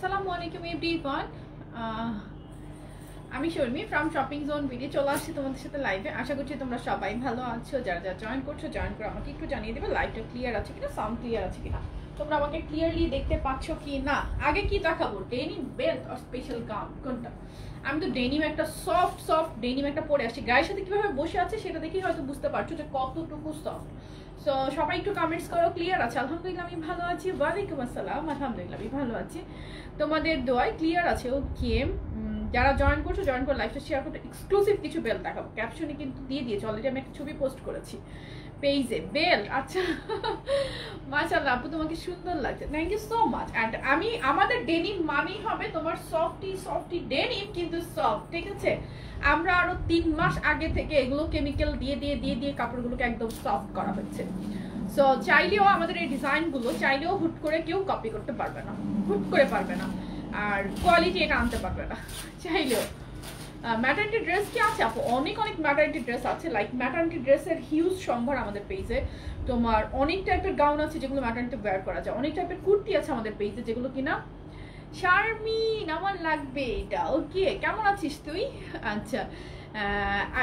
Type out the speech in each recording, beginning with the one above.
আসসালামু আলাইকুম এভরিওয়ান। আমি Shormi from shopping zone video চলে আসছি তোমাদের সাথে লাইভে আশা করছি তোমরা সবাই ভালো আছো। যারা যারা জয়েন করছ জয়েন করে। আমাকে একটু জানিয়ে দেবে লাইভটা ক্লিয়ার আছে কিনা সাউন্ড ক্লিয়ার আছে কিনা। তোমরা আমাকে ক্লিয়ারলি দেখতে পাচ্ছ কি না আগে কি দেখাবো? ডেনিম বেল্ট আর স্পেশাল গাউন কোনটা? আমি তো ডেনিম একটা সফট সফট ডেনিম একটা পরে আসছি। গায়ের সাথে কীভাবে বসে আছে, সেটা দেখেই হয়তো বুঝতে পারছ যে কতটুকু সফট সো সবাই একটু কমেন্টস করো ক্লিয়ার আছে? আলহামদুলিল্লাহ আমি ভালো আছি। ওয়ালাইকুম আসসালাম। আলহামদুলিল্লাহ, আমি ভালো আছি। তোমাদের দোয়ায় ক্লিয়ার আছে ওকে যারা জয়েন করছ জয়েন করো লাইফটা শেয়ার করতে এক্সক্লুসিভ কিছু বেল দেখাবো। ক্যাপশনে কিন্তু দিয়ে দিয়েছি। অলরেডি আমি একটা ছবি পোস্ট করেছি। পেজে বেল আচ্ছা। মাশাআল্লাহ, আপু, তোমাকে সুন্দর লাগছে। Thank you so much and আমি, আমাদের ডেনিম মানেই হবে তোমার সফটি সফটি ডেনিম কিন্তু সফট ঠিক আছে? আমরা আরও তিন মাস আগে থেকে এগুলো কেমিক্যাল দিয়ে দিয়ে দিয়ে দিয়ে কাপড়গুলোকে একদম সফট করা হচ্ছে। সো চাইলেও আমাদের এই ডিজাইনগুলো চাইলেও হুট করে কেউ কপি করতে পারবে না। হুট করে পারবে না। আর কোয়ালিটি এটা আনতে পারবে না। চাইলেও। ম্যাটার্নিটি ড্রেস কি আছে আপু? অনেক অনেক ম্যাটার্নিটি ড্রেস আছে। লাইক ম্যাটার্নিটি ড্রেসের হিউজ সম্ভার আমাদের পেজে তোমার অনেক টাইপের গাউন আছে যেগুলো ম্যাটার্নিটি ওয়্যার করা যায়। অনেক টাইপের কুর্তি আছে আমাদের পেজে যেগুলো কিনা। শারমিন, আমার লাগবে এটা। ওকে কেমন আছিস তুই? আচ্ছা।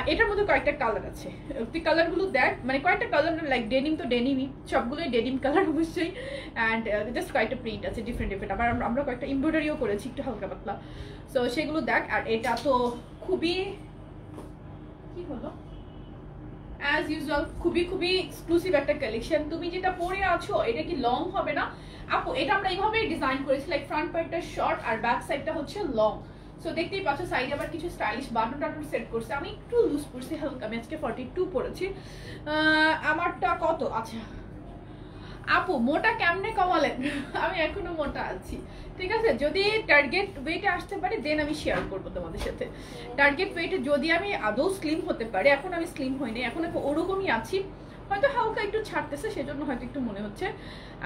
এটার মধ্যে কয়েকটা কালার আছে। তুই কালারগুলো দেখ। মানে কয়েকটা কালার লাইক ডেনিম তো ডেনিমই সবগুলোই ডেনিম কালার অবশ্যই। অ্যান্ড জাস্ট কয়েকটা প্রিন্ট আছে ডিফারেন্ট ডিফারেন্ট আবার আমরা- আমরা কয়েকটা এমব্রয়ডারিও করেছি, একটু হালকা পাতলা। সো সেগুলো দেখ। আর এটা তো খুবই, কি হলো? অ্যাজ ইউজুয়াল খুবই খুবই এক্সক্লুসিভ একটা কালেকশন তুমি যেটা পরে আছো, এটা কি লং হবে না? আপু, এটা আমরা এইভাবেই ডিজাইন করেছি। লাইক ফ্রন্ট পার্টটা শর্ট আর ব্যাক সাইডটা হচ্ছে লং সো দেখতেই পাচ্ছ, সাইডে আবার কিছু স্টাইলিশ বাটন টাটন সেট করছে। আমি একটু লুজ পড়ছি, হালকা, আমি আজকে ফর্টি টু পড়েছি আমারটা কত? আচ্ছা আপু, মোটা কেমনে কমালেন? আমি এখনও মোটা আছি। ঠিক আছে, যদি টার্গেট ওয়েটে আসতে পারি দেন আমি শেয়ার করব তোমাদের সাথে। টার্গেট ওয়েটে যদি আমি আদৌ স্লিম হতে পারি, এখন আমি স্লিম হইনি, এখন ওরকমই আছি। হয়তো হালকা একটু ছাড়তেছে, সেজন্য হয়তো একটু মনে হচ্ছে।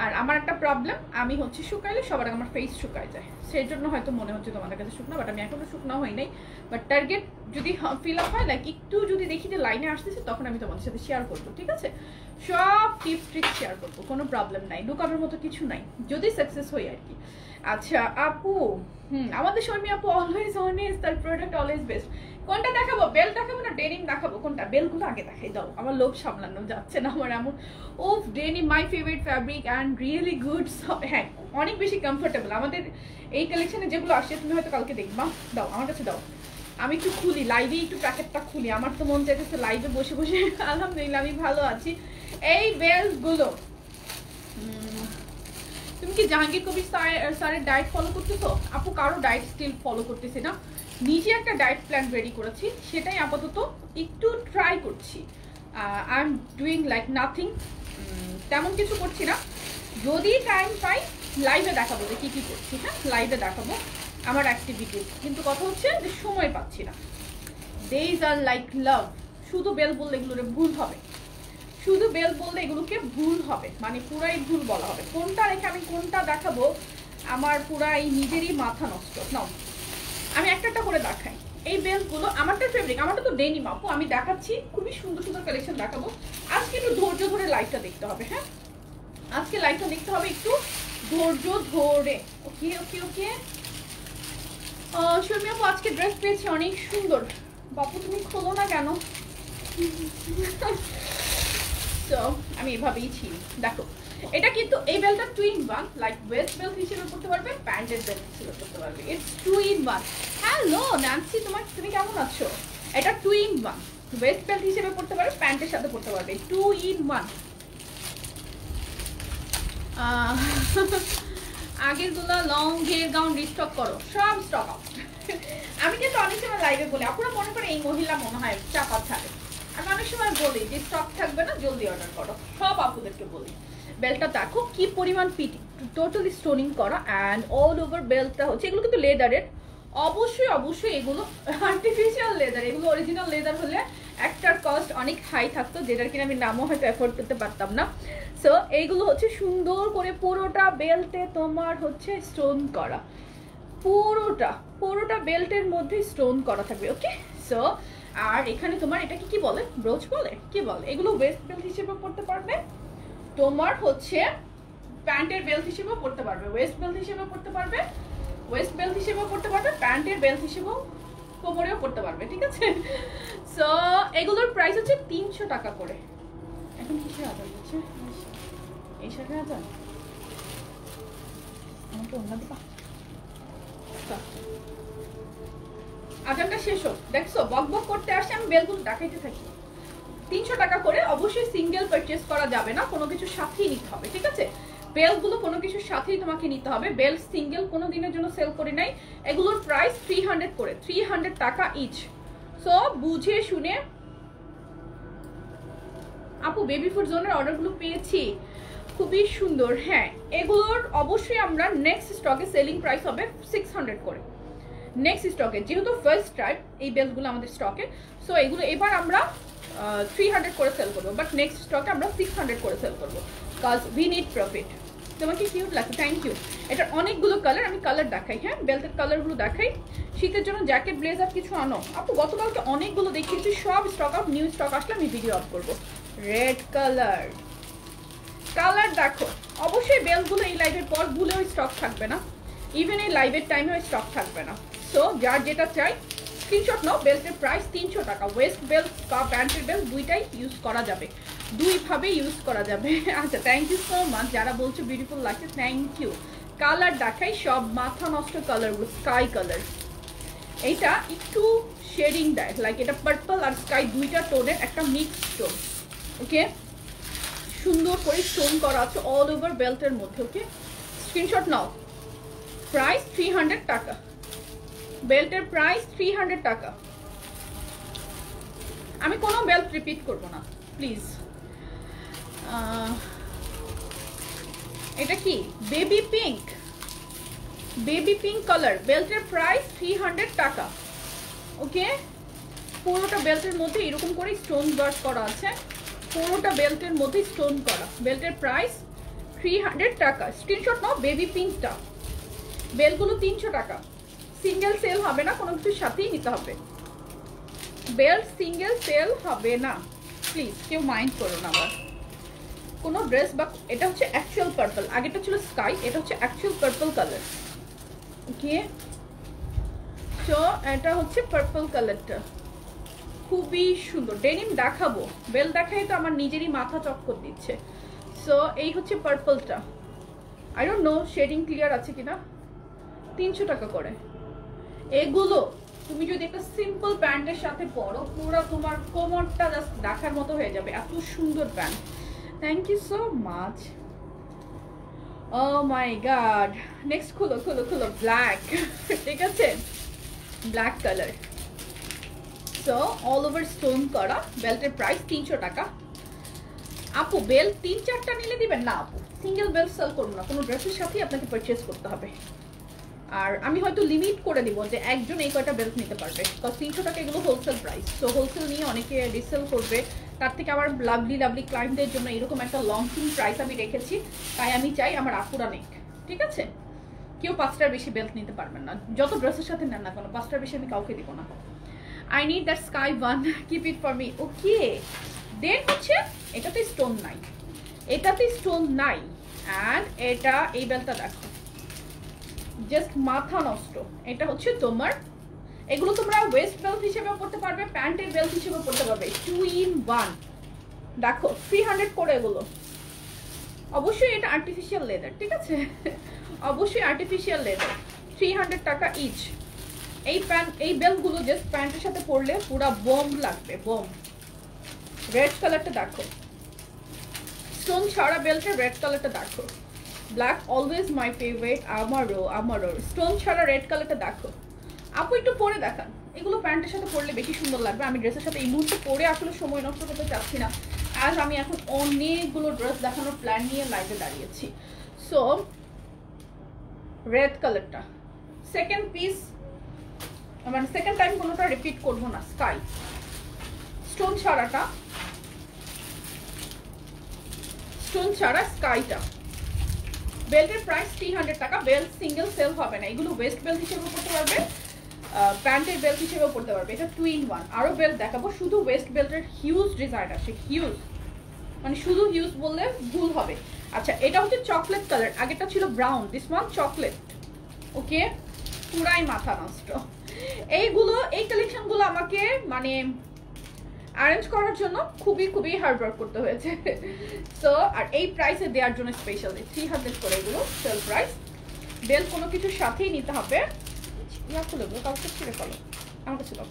আর আমার একটা প্রবলেম আমি হচ্ছে শুকাইলে সবার আমার ফেস শুকায় যায়। সেই জন্য হয়তো মনে হচ্ছে তোমাদের কাছে শুকনো বাট আমি এখনও শুকনো হই নাই। বাট টার্গেট যদি ফিল আপ হয় লাইক একটু যদি দেখি যে লাইনে আসতেছে, তখন আমি তোমাদের সাথে শেয়ার করব, ঠিক আছে? সব টিপস ট্রিক্স শেয়ার করব, কোনো প্রবলেম নাই, লুকানোর মতো কিছু নাই, যদি সাকসেস হই আর কি। আচ্ছা আপু, হুম, আমাদের শর্মি আপু অলওয়েজ অনেস তার প্রোডাক্ট অলওয়েজ বেস্ট কোনটা দেখাবো? বেল দেখাবো না ডেনিম দেখাবো? কোনটা? বেলগুলো আগে দেখাই দাও, আমার লোভ সামলানো যাচ্ছে না, আমার এমন ও denim my favourite fabric and really good সব হ্যাঁ অনেক বেশি কমফোর্টেবল আমাদের এই কালেকশনে যেগুলো আসছে তুমি হয়তো কালকে দেখবা। দাও আমার কাছে দাও। আমি একটু খুলি লাইভে একটু প্যাকেটটা খুলি। আমার তো মন চাইতেছে লাইভে বসে বসে আলহামদুলিল্লাহ আমি ভালো আছি। এই বেলগুলো উম, তুমি কি জাহাঙ্গীর কবির স্যার- স্যারের ডায়েট ফলো করতেছো? আপু কারও ডায়েট স্টিল ফলো করতেছি না। নিজে একটা ডায়েট প্ল্যান রেডি করেছি। সেটাই আপাতত একটু ট্রাই করছি। I am doing like nothing তেমন কিছু করছি না। যদি টাইম পাই লাইভে দেখাবো যে কী কী করছি হ্যাঁ? লাইভে দেখাবো আমার অ্যাক্টিভিটিস কিন্তু কথা হচ্ছে যে সময় পাচ্ছি না। দেজ আর লাইক লাভ শুধু বেল বললে এগুলোরে ভুল হবে। শুধু বেল বললে এগুলোকে ভুল হবে। মানে পুরাই ভুল বলা হবে। কোনটা রেখে আমি কোনটা দেখাবো, আমার পুরাই নিজেরই মাথা নষ্ট। নাও, আমি একটা একটা করে দেখাই। এই বেলগুলো আমারটা ফেব্রিক আমারটা তো ডেনিম আপু আমি দেখাচ্ছি, খুবই সুন্দর সুন্দর কালেকশন দেখাবো। আজকে একটু ধৈর্য ধরে লাইটটা দেখতে হবে হ্যাঁ? আজকে লাইটটা দেখতে হবে একটু ধৈর্য ধরে। ওকে ওকে ওকে শর্মি আপু, আজকে ড্রেস পেয়েছি অনেক সুন্দর। বাপু, তুমি খোলো না কেন? তো আমি এভাবেই ছিল দেখো, এটা কিন্তু এই বেলটা two in one like waist belt হিসেবে পড়তে পারবে প্যান্টের বেল্ট হিসেবে পড়তে পারবে। It's two in one hello Nancy তোমার, তুমি কেমন আছো? এটা two in one waist belt হিসেবে পড়তে পারবে প্যান্টের সাথে পড়তে পারবে। টু ইন ওয়ান আগেরগুলা লং ঘের গাউন রিস্টক করো, সব স্টক আউট আমি কিন্তু অনেক সময় লাইভে বলি আপনারা মনে করে এই মহিলা মনে হয় চাপা থাকে আমি অনেক সময় বলি যে স্টক থাকবে না, জলদি অর্ডার করো। সব আপুদেরকে বলি। বেলটা দেখো, কি পরিমাণ ফিট টোটালি স্টোনিং করা অ্যান্ড অল ওভার বেলটা হচ্ছে, এগুলো কিন্তু লেদারের অবশ্যই অবশ্যই এগুলো আর্টিফিশিয়াল লেদার এগুলো অরিজিনাল লেদার হলে একটার কস্ট অনেক হাই থাকতো, যেটার কিনা আমি নামও হয়তো অ্যাফোর্ড করতে পারতাম না। সো এইগুলো হচ্ছে সুন্দর করে পুরোটা বেল্টে তোমার হচ্ছে স্টোন করা। পুরোটা পুরোটা বেল্টের মধ্যে স্টোন করা থাকবে ওকে সো আর এখানে তোমার এটাকে কি বলে? ব্রোচ বলে? কি বলে? এগুলো ওয়েস্ট বেল্ট হিসেবে পড়তে পারবে। তোমার হচ্ছে প্যান্টের বেল্ট হিসেবেও পড়তে পারবে। ওয়েস্ট বেল্ট হিসেবেও পড়তে পারবে। ওয়েস্ট বেল্ট হিসেবেও পড়তে পারবে। প্যান্টের বেল্ট হিসেবেও কোমরেও পড়তে পারবে, ঠিক আছে? সো এগুলোর প্রাইস হচ্ছে তিনশো টাকা করে। এখন কিসের আদান হচ্ছে? এই সিঙ্গেল কোনো দিনের জন্য সেল করে নাই। এগুলোর প্রাইস থ্রি হান্ড্রেড করে থ্রি হান্ড্রেড টাকা ইচ সো বুঝে শুনে আপু বেবি ফুড জোনের অর্ডারগুলো পেয়েছি। খুবই সুন্দর হ্যাঁ এগুলোর অবশ্যই আমরা নেক্সট স্টকে সেলিং প্রাইস হবে সিক্স হান্ড্রেড করে। নেক্সট স্টকে যেহেতু ফার্স্ট টাইম এই বেল্টগুলো আমাদের স্টকে সো এগুলো এবার আমরা থ্রি হান্ড্রেড করে সেল করব বাট নেক্সট স্টকে আমরা সিক্স হান্ড্রেড করে সেল করব কাজ উই নিড প্রফিট তোমাকে কিউট লাগছে থ্যাংক ইউ এটার অনেকগুলো কালার আমি কালার দেখাই হ্যাঁ বেল্টের কালারগুলো দেখাই। শীতের জন্য জ্যাকেট ব্লেজার কিছু আনো। আপু, গতকালকে অনেকগুলো দেখিয়েছি, সব স্টক আপ নিউ স্টক আসলে আমি ভিডিও আপ করব। রেড কালার কালার দেখো। অবশ্যই বেলগুলো এই লাইভের পর ভুলেও স্টক থাকবে না। ইভেন এই লাইভের টাইমেও স্টক থাকবে না। সো যার যেটা চাই স্ক্রিনশট নাও বেল্টের প্রাইস তিনশো টাকা। ওয়েস্ট বেল্ট বা প্যান্টের বেল্ট দুইটাই ইউজ করা যাবে। দুইভাবে ইউজ করা যাবে। আচ্ছা থ্যাংক ইউ সো মাচ যারা বলছো বিউটিফুল লাগছে থ্যাংক ইউ কালার দেখাই সব, মাথা নষ্ট কালারগুলো স্কাই কালার এইটা একটু শেডিং দেয়। লাইক এটা পার্পল আর স্কাই দুইটা টোনের একটা মিক্স টোন ওকে সুন্দর করে স্টোন করা আছে অল ওভার বেল্টের মধ্যে ওকে স্ক্রিনশট নাও। প্রাইস থ্রি হান্ড্রেড টাকা। বেল্টের প্রাইস থ্রি হান্ড্রেড টাকা। আমি কোনো বেল্ট রিপিট করব না প্লিজ এটা কি? Baby pink baby pink colour বেল্টের প্রাইস থ্রি হান্ড্রেড টাকা। ওকে পুরোটা বেল্টের মধ্যে এরকম করে স্টোন ওয়ার্ক করা আছে। পুরোটা বেল্টের মধ্যে স্টোন করা। বেল্টের প্রাইস থ্রি হান্ড্রেড টাকা। স্ক্রিনশট নাও বেবি পিঙ্কটা বেলগুলো তিনশো টাকা। সিঙ্গেল সেল হবে না, কোনো কিছুর সাথেই নিতে হবে। বেল্ট সিঙ্গেল সেল হবে না। প্লিজ কেউ মাইন্ড করো না আমার। কোনো ড্রেস বা, এটা হচ্ছে অ্যাকচুয়াল পার্পল আগেটা ছিল স্কাই এটা হচ্ছে অ্যাকচুয়াল পার্পল কালার ওকে তো এটা হচ্ছে পার্পল কালারটা খুবই সুন্দর। ডেনিম দেখাবো। বেল দেখাই তো আমার নিজেরই মাথা চক্কর দিচ্ছে। সো এই হচ্ছে পার্পলটা I don't know shading clear আছে কিনা? তিনশো টাকা করে। এগুলো তুমি যদি একটা সিম্পল প্যান্টের সাথে পরো, পুরো তোমার কোমরটা জাস্ট দেখার মতো হয়ে যাবে। এত সুন্দর pant thank you so much oh my god next খুলো খুলো খুলো ব্ল্যাক ঠিক আছে? Black colour so all over stone করা বেল্টের প্রাইস তিনশো টাকা। আপু বেল্ট তিন নিলে দিবেন না আপু। সিঙ্গেল করব না, কোনো ড্রেসের সাথেই আপনাকে পারচেস করতে হবে। আর আমি হয়তো লিমিট করে যে একজন এই কয়টা নিতে পারবে। তিনশো টাকা এগুলো হোলসেল প্রাইস হোলসেল নিয়ে অনেকে করবে। তার থেকে লাভলি লাভলি জন্য এরকম একটা লং প্রাইস আমি রেখেছি। তাই আমি চাই আমার আপুরা নেক। ঠিক আছে? কেউ পাঁচটার বেশি বেল্ট নিতে পারবেন না। যত ড্রেসের সাথে নেন না কেন, পাঁচটার বেশি আমি কাউকে দিব না। I need that sky one keep it for me okay then হচ্ছে, এটাতে স্টোন নাই। এটাতে স্টোন নাই। অ্যান্ড এটা, এই বেলটা দেখো। জাস্ট মাথা নষ্ট। এটা হচ্ছে তোমার, এগুলো তোমরা ওয়েস্ট বেল্ট হিসেবেও পড়তে পারবে প্যান্টের বেল্ট হিসেবেও পড়তে পারবে। টু ইন ওয়ান দেখো থ্রি হান্ড্রেড করে এগুলো। অবশ্যই এটা আর্টিফিশিয়াল লেদার ঠিক আছে? অবশ্যই আর্টিফিশিয়াল লেদার থ্রি হান্ড্রেড টাকা ইচ এই প্যান্ট, এই বেল্টগুলো জাস্ট প্যান্টের সাথে পরলে পুরো বোম লাগবে, বোম। রেড কালারটা দেখো। স্টোন ছাড়া বেল্টের রেড কালারটা দেখো। ব্ল্যাক অলওয়েজ মাই ফেভারিট আমারও আমারও স্টোন ছাড়া রেড কালারটা দেখো। আপু একটু পরে দেখান। এগুলো প্যান্টের সাথে পরলে বেশি সুন্দর লাগবে। আমি ড্রেসের সাথে এই মুহূর্তে পরে আসলে সময় নষ্ট করতে চাচ্ছি না। আজ আমি এখন অনেকগুলো ড্রেস দেখানোর প্ল্যান নিয়ে লাইভে দাঁড়িয়েছি। সো রেড কালারটা সেকেন্ড পিস মানে সেকেন্ড টাইম কোনোটা রিপিট করব না স্কাই স্টোন ছাড়াটা। স্টোন ছাড়া স্কাইটা বেল্টের প্রাইস থ্রি হান্ড্রেড টাকা বেল্ট সিঙ্গেল সেল হবে না। এগুলো ওয়েস্ট বেল্ট হিসেবে করতে পারবে প্যান্টের বেল্ট হিসেবেও পড়তে পারবে। এটা টু ইন ওয়ান আরও বেল্ট দেখাবো, শুধু ওয়েস্ট বেল্টের হিউজ ডিজাইন আসে হিউজ মানে শুধু হিউজ বললে ভুল হবে। আচ্ছা এটা হচ্ছে চকলেট কালার আগেটা ছিল brown this one chocolate okay পুরাই মাথা নষ্ট। এইগুলো, এই কালেকশনগুলো আমাকে মানে অ্যারেঞ্জ করার জন্য খুবই খুবই হার্ড ওয়ার্ক করতে হয়েছে। সো আর এই প্রাইসে দেওয়ার জন্য স্পেশালি থ্রি হান্ড্রেড করে এগুলো সেল প্রাইস বেল কোনো কিছুর সাথেই নিতে হবে। ইয়া খুলে দেবো, কাউকে আমার কাছে দাও।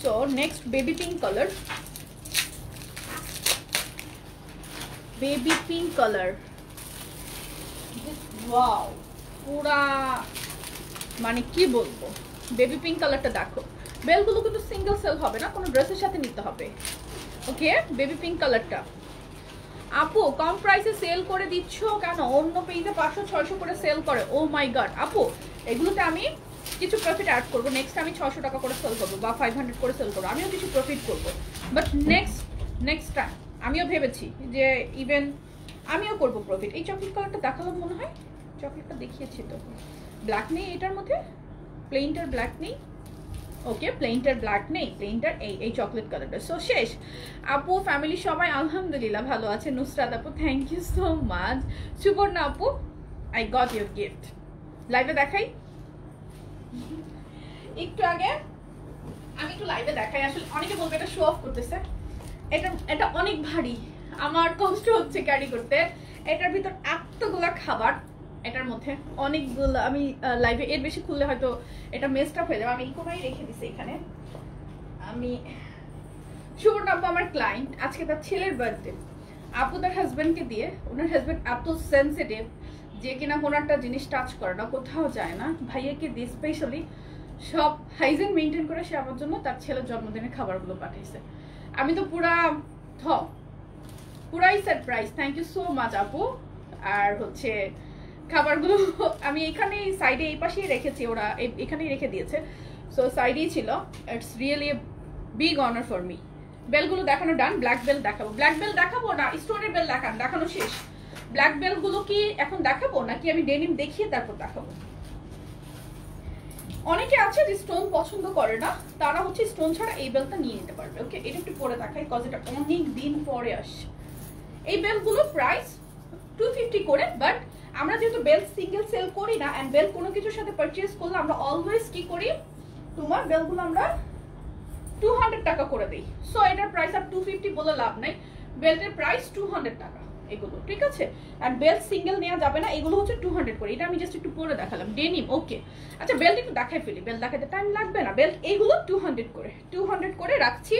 So next baby pink colour baby pink colour পুরা মানে কি বলব? বেবি পিঙ্ক কালারটা দেখো। বেলগুলো কিন্তু সিঙ্গেল সেল হবে না, কোনো ড্রেসের সাথে নিতে হবে। ওকে বেবি পিঙ্ক কালারটা আপু, কম প্রাইসে সেল করে দিচ্ছ কেন? অন্য পেজে পাঁচশো, ছয়শো করে সেল করে। ও মাই গড আপু, এগুলোতে আমি কিছু প্রফিট অ্যাড করব। নেক্সট আমি ছশো টাকা করে সেল করব বা ফাইভ হান্ড্রেড করে সেল করব। আমিও কিছু প্রফিট করব। বাট নেক্সট নেক্সট টাইম আমিও ভেবেছি যে ইভেন আমিও করব প্রফিট এই চকলেট কালারটা দেখালাম মনে হয়? চকলেটটা দেখিয়েছি তো ব্ল্যাক নেই এটার মধ্যে? প্লেনটার ব্ল্যাক নেই? ওকে প্লেনটার ব্ল্যাক নেই প্লেনটার এই এই চকলেট কালারটা সো শেষ। আপু ফ্যামিলি সবাই, আলহামদুলিল্লাহ ভালো আছে। নুসরাত আপু thank you so much Subarna আপু আই গট ইউর গিফট লাইভে দেখাই? একটু আগে, আমি একটু লাইভে দেখাই। আসলে অনেকে বলবে এটা শো অফ করতেছে। এটা এটা অনেক ভারী। আমার কষ্ট হচ্ছে ক্যারি করতে। এটার ভিতর এতগুলা খাবার। এটার মধ্যে অনেকগুলো, আমি লাইভে এর বেশি খুললে হয়তো এটা মেস্ট আপ হয়ে যাবে। আমি এই কোনায় রেখে দিছি এখানে। আমি সুবর্ণ আপু আমার ক্লায়েন্ট আজকে তার ছেলের বার্থডে আপু তার হাজব্যান্ডকে দিয়ে, ওনার হাজব্যান্ড এত সেন্সিটিভ যে কিনা কোনো একটা জিনিস টাচ করে না, কোথাও যায় না। ভাইয়াকে দিয়ে স্পেশালি সব হাইজিন মেনটেন করে সে আমার জন্য তার ছেলের জন্মদিনের খাবারগুলো পাঠিয়েছে আমি তো পুরা, থ, পুরাই surprise thank you so much আপু। আর হচ্ছে খাবারগুলো আমি এখানে সাইডে এই পাশেই রেখেছি, ওরা এখানেই রেখে দিয়েছে। সো সাইডেই ছিল it's really big honour for me বেলগুলো দেখানো ডান ব্ল্যাক বেল দেখাবো। ব্ল্যাক বেল দেখাবো না স্টোনের বেল দেখান, দেখানো শেষ। ব্ল্যাক বেলগুলো কি এখন দেখাবো, নাকি আমি ডেনিম দেখিয়ে তারপর দেখাবো? অনেকে আছে যে স্টোন পছন্দ করে না, তারা হচ্ছে স্টোন ছাড়া এই বেলটা নিয়ে নিতে পারবে। ওকে এটা একটু পরে দেখাই কজ এটা অনেক দিন পরে আসে এই বেলগুলো প্রাইস টু ফিফটি করে বাট আমরা যেহেতু বেল সিঙ্গেল সেল করি না অ্যান্ড বেল কোনো কিছুর সাথে পারচেজ করলে আমরা অলওয়েজ কি করি? তোমার বেলগুলো আমরা টু হান্ড্রেড টাকা করে দিই। সো এটার প্রাইস আর টু ফিফটি বলে লাভ নাই। বেল্টের প্রাইস টু হান্ড্রেড টাকা এগুলো, ঠিক আছে? আর বেল্ট সিঙ্গেল নেওয়া যাবে না, এগুলো হচ্ছে টু হান্ড্রেড করে। এটা আমি জাস্ট একটু পরে দেখালাম। ডেনিম ওকে আচ্ছা বেল্ট একটু দেখাই ফেলি। বেল্ট দেখাতে টাইম লাগবে না। বেল্ট এইগুলো টু হান্ড্রেড করে। টু হান্ড্রেড করে রাখছি।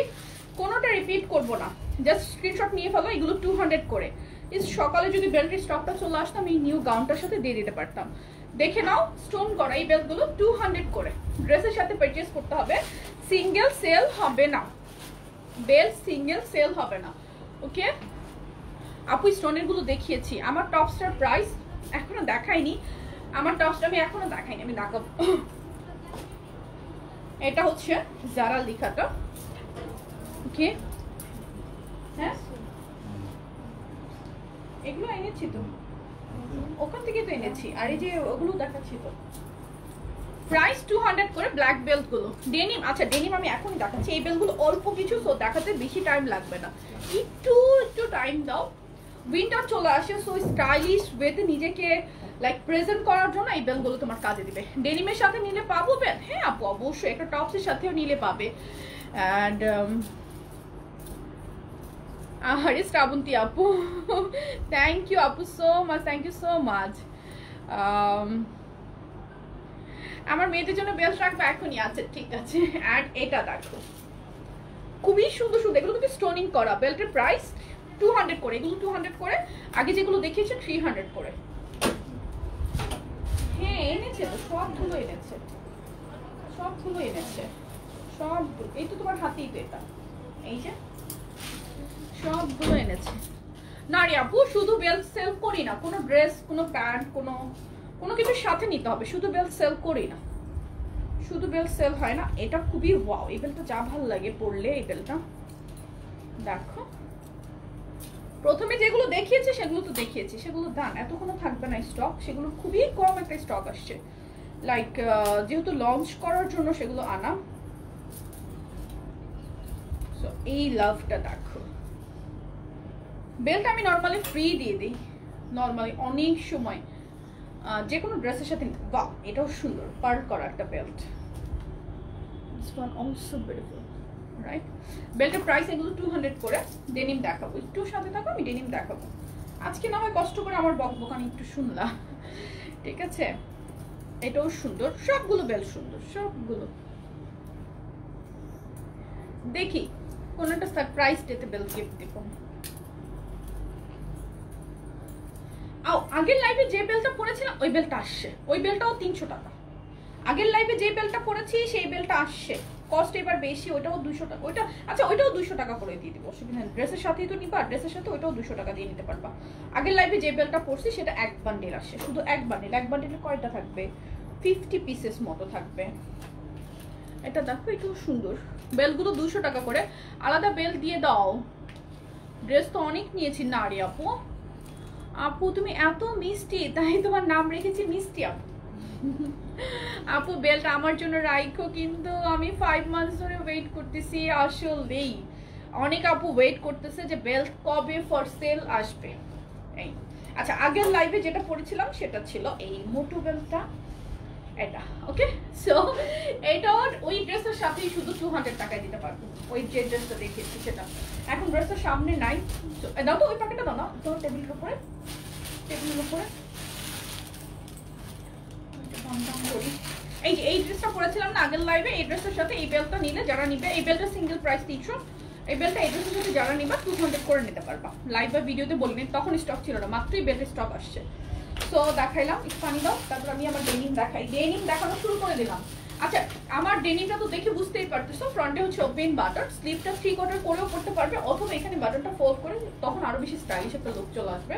কোনোটা রিপিট করব না। জাস্ট স্ক্রিনশট নিয়ে ফেলো, এগুলো টু হান্ড্রেড করে। ইস সকালে যদি বেল্টের স্টকটা চলে আসতাম এই নিউ গাউনটার সাথে দিয়ে দিতে পারতাম। দেখে নাও স্টোন করা এই বেল্টগুলো টু হান্ড্রেড করে। ড্রেসের সাথে পারচেস করতে হবে। সিঙ্গেল সেল হবে না। বেল সিঙ্গেল সেল হবে না। ওকে আপু স্টোনেরগুলো দেখিয়েছি। আমার টপসটার প্রাইস এখনও দেখাইনি আমার টপসটা আমি এখনও দেখাইনি, আমি দেখাবো। এটা হচ্ছে জারা লিখাটা ওকে হ্যাঁ? এগুলো এনেছি তো। ওখান থেকে তো এনেছি। আর এই যে ওগুলো দেখাচ্ছি তো। প্রাইস টু হান্ড্রেড করে ব্ল্যাক বেল্টগুলো ডেনিম আচ্ছা ডেনিম আমি এখনই দেখাচ্ছি। এই বেল্টগুলো অল্প কিছু সো দেখাতে বেশি টাইম লাগবে না। একটু একটু টাইম দাও। উইন্টার চলে আসে সো স্টাইলিশ ওয়েতে নিজেকে লাইক প্রেজেন্ট করার জন্য এই বেলগুলো তোমার কাজে দিবে। ডেনিমের সাথে নিলে পাবো বেল হ্যাঁ আপু, অবশ্যই একটা টপসের সাথেও নিলে পাবে। অ্যান্ড আহারে, শ্রাবন্তী আপু। থ্যাংক ইউ আপু so much thank you so much আমার মেয়েদের জন্য বেল্ট রাখব এখনই আছে ঠিক আছে। অ্যান্ড এটা দেখো। খুবই সুন্দর সুন্দর। এগুলো কিন্তু স্টোনিং করা। বেল্টের প্রাইস টু হান্ড্রেড করে। এগুলো টু হান্ড্রেড করে। আগে যেগুলো দেখিয়েছে থ্রি হান্ড্রেড করে। হ্যাঁ এনেছে তো, সবগুলো এনেছে। সবগুলো এনেছে। সব এই তো তোমার হাতেই তো এটা। এই যে। সবগুলো এনেছে। না রে আপু, শুধু বেল্ট সেল করি না, কোনো ড্রেস কোনো প্যান্ট কোনো কোনো কিছুর সাথে নিতে হবে। শুধু বেল্ট সেল করি না। শুধু বেল্ট সেল হয় না, এটা খুবই ওয়াও এই বেলটা যা ভালো লাগে পরলে এই বেলটা দেখো। প্রথমে যেগুলো দেখিয়েছে, সেগুলো তো দেখিয়েছি। সেগুলো দান কোনো থাকবে না স্টক সেগুলো খুবই কম একটা স্টক আসছে। লাইক যেহেতু লঞ্চ করার জন্য সেগুলো আনা। এই লাভটা দেখো। বেল্ট আমি নর্মালি ফ্রি দিয়ে দিই নর্মালি অনেক সময়। যে কোনো ড্রেসের সাথে বা এটাও সুন্দর পার্ল করা একটা belt. This one also beautiful right বেল্টের প্রাইস এগুলো টু হান্ড্রেড করে ডেনিম দেখাবো। একটু সাথে থাকো আমি ডেনিম দেখাবো। আজকে না হয় কষ্ট করে আমার বক বকানি একটু শুনলাম। ঠিক আছে? এটাও সুন্দর সবগুলো বেল্ট সুন্দর সবগুলো। দেখি কোন একটা সারপ্রাইজ ডেতে বেল্ট গিফট দিব। আগের লাইভে যে বেলটা পরেছিলাম ওই বেলটা আসছে। ওই বেলটাও তিনশো টাকা। আগের লাইভে যে বেলটা পরেছি সেই বেলটা আসছে। কস্ট এবার বেশি, ওইটাও দুশো টাকা। ওইটা আচ্ছা ওইটাও দুশো টাকা করে দিয়ে দিব, অসুবিধা নেই। ড্রেসের সাথেই তো নিবা ড্রেসের সাথে ওইটাও দুশো টাকা দিয়ে নিতে পারবা। আগের লাইফে যে বেলটা পরছি সেটা এক বান্ডেল আসছে শুধু এক বান্ডেল এক বান্ডেলে কয়টা থাকবে? ফিফটি পিসেস মতো থাকবে। এটা দেখো, এটাও সুন্দর। বেলগুলো দুশো টাকা করে। আলাদা বেল দিয়ে দাও। ড্রেস তো অনেক নিয়েছি না রে আপু। আপু, তুমি এত মিষ্টি, তাই তোমার নাম রেখেছি মিষ্টি আপু। আপু, বেলটা আমার জন্য রাইখো, কিন্তু আমি ফাইভ মান্থস ধরে ওয়েট করতেছি আসলেই অনেক আপু ওয়েট করতেছে যে বেল্ট কবে ফর সেল আসবে। এই। আচ্ছা আগের লাইভে যেটা পড়েছিলাম, সেটা ছিল এই মোটু বেল্টটা এটা ওকে সো এটাও ওই ড্রেসের সাথেই শুধু টু হান্ড্রেড টাকায় দিতে পারব। ওই যে ড্রেসটা দেখিয়েছি সেটা। এখন ড্রেসের সামনে নাই। দাও তো ওই প্যাকেটটা দাও না তোমার টেবিলের উপরে। টেবিলের উপরে। এই যে, এই ড্রেসটা পরেছিলাম না আগের লাইভে এই ড্রেসের সাথে এই বেলটা নিলে যারা নিবে, এই বেলটা সিঙ্গেল প্রাইস তিনশো। এই বেলটা এই ড্রেসের সাথে যারা নিবা টু হান্ড্রেড করে নিতে পারবা। লাইভ বা ভিডিওতে বলিনি, তখন স্টক ছিল না, মাত্রই বেল্টের স্টক আসছে। সো দেখাইলাম, একটু পানি দাও, তারপর আমি আমার ডেনিম দেখাই। ডেনিম দেখানো শুরু করে দিলাম। আচ্ছা আমার ডেনিমটা তো দেখে বুঝতেই পারতেছো ফ্রন্টে হচ্ছে ওপেন বাটন স্লিপটা থ্রি কোয়ার্টার করেও করতে পারবে, অথবা এখানে বাটনটা ফোল্ড করে তখন আরও বেশি স্টাইলিশ একটা লুক চলে আসবে।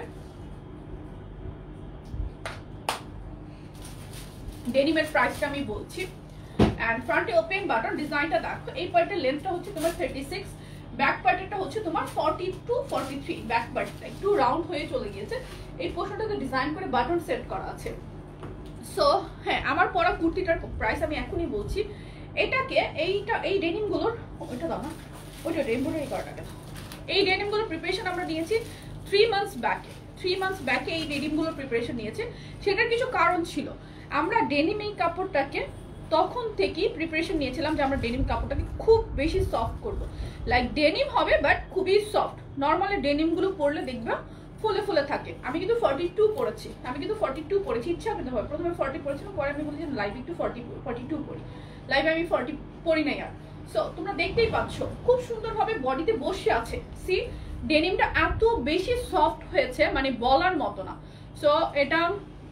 ডেনিমের প্রাইসটা আমি বলছি। অ্যান্ড ফ্রন্টে ওপেন বাটন ডিজাইনটা দেখো, এই পার্টের লেন্থটা হচ্ছে তোমার থার্টি সিক্স ব্যাক পার্টেরটা হচ্ছে তোমার forty two forty three back পার্টটা একটু রাউন্ড হয়ে চলে গিয়েছে। এই পোর্শনটাতে ডিজাইন করে বাটন সেট করা আছে। সো হ্যাঁ আমার পরা কুর্তিটার প্রাইস আমি এখনই বলছি। এটাকে এইটা, এই ডেনিমগুলোর ওইটা দাও না। ওইটা রেমবোর্ডারি করাটাকে এই ডেনিমগুলোর প্রিপারেশন আমরা নিয়েছি থ্রি মান্থস ব্যাকে থ্রি মান্থস ব্যাকে এই ডেনিমগুলোর প্রিপারেশন নিয়েছে। সেটার কিছু কারণ ছিল। আমরা ডেনিম এই কাপড়টাকে তখন থেকেই প্রিপারেশন নিয়েছিলাম যে আমরা ডেনিম কাপড়টাকে খুব বেশি সফট করব। লাইক ডেনিম হবে বাট খুবই সফট নর্মালি ডেনিমগুলো পরলে দেখবে ফুলে ফুলে থাকে। আমি কিন্তু ফর্টি টু পড়েছি আমি কিন্তু ফর্টি টু পড়েছি ইচ্ছা কিন্তু হয়। প্রথমে ফর্টি পড়েছিলাম পরে আমি বলেছি লাইভ একটু ফর্টি ফর্টি টু পড়ি লাইভে আমি ফর্টি পড়ি নাই আর। সো তোমরা দেখতেই পাচ্ছ, খুব সুন্দরভাবে বডিতে বসে আছে। সি ডেনিমটা এত বেশি সফট হয়েছে মানে বলার মতো না। সো এটা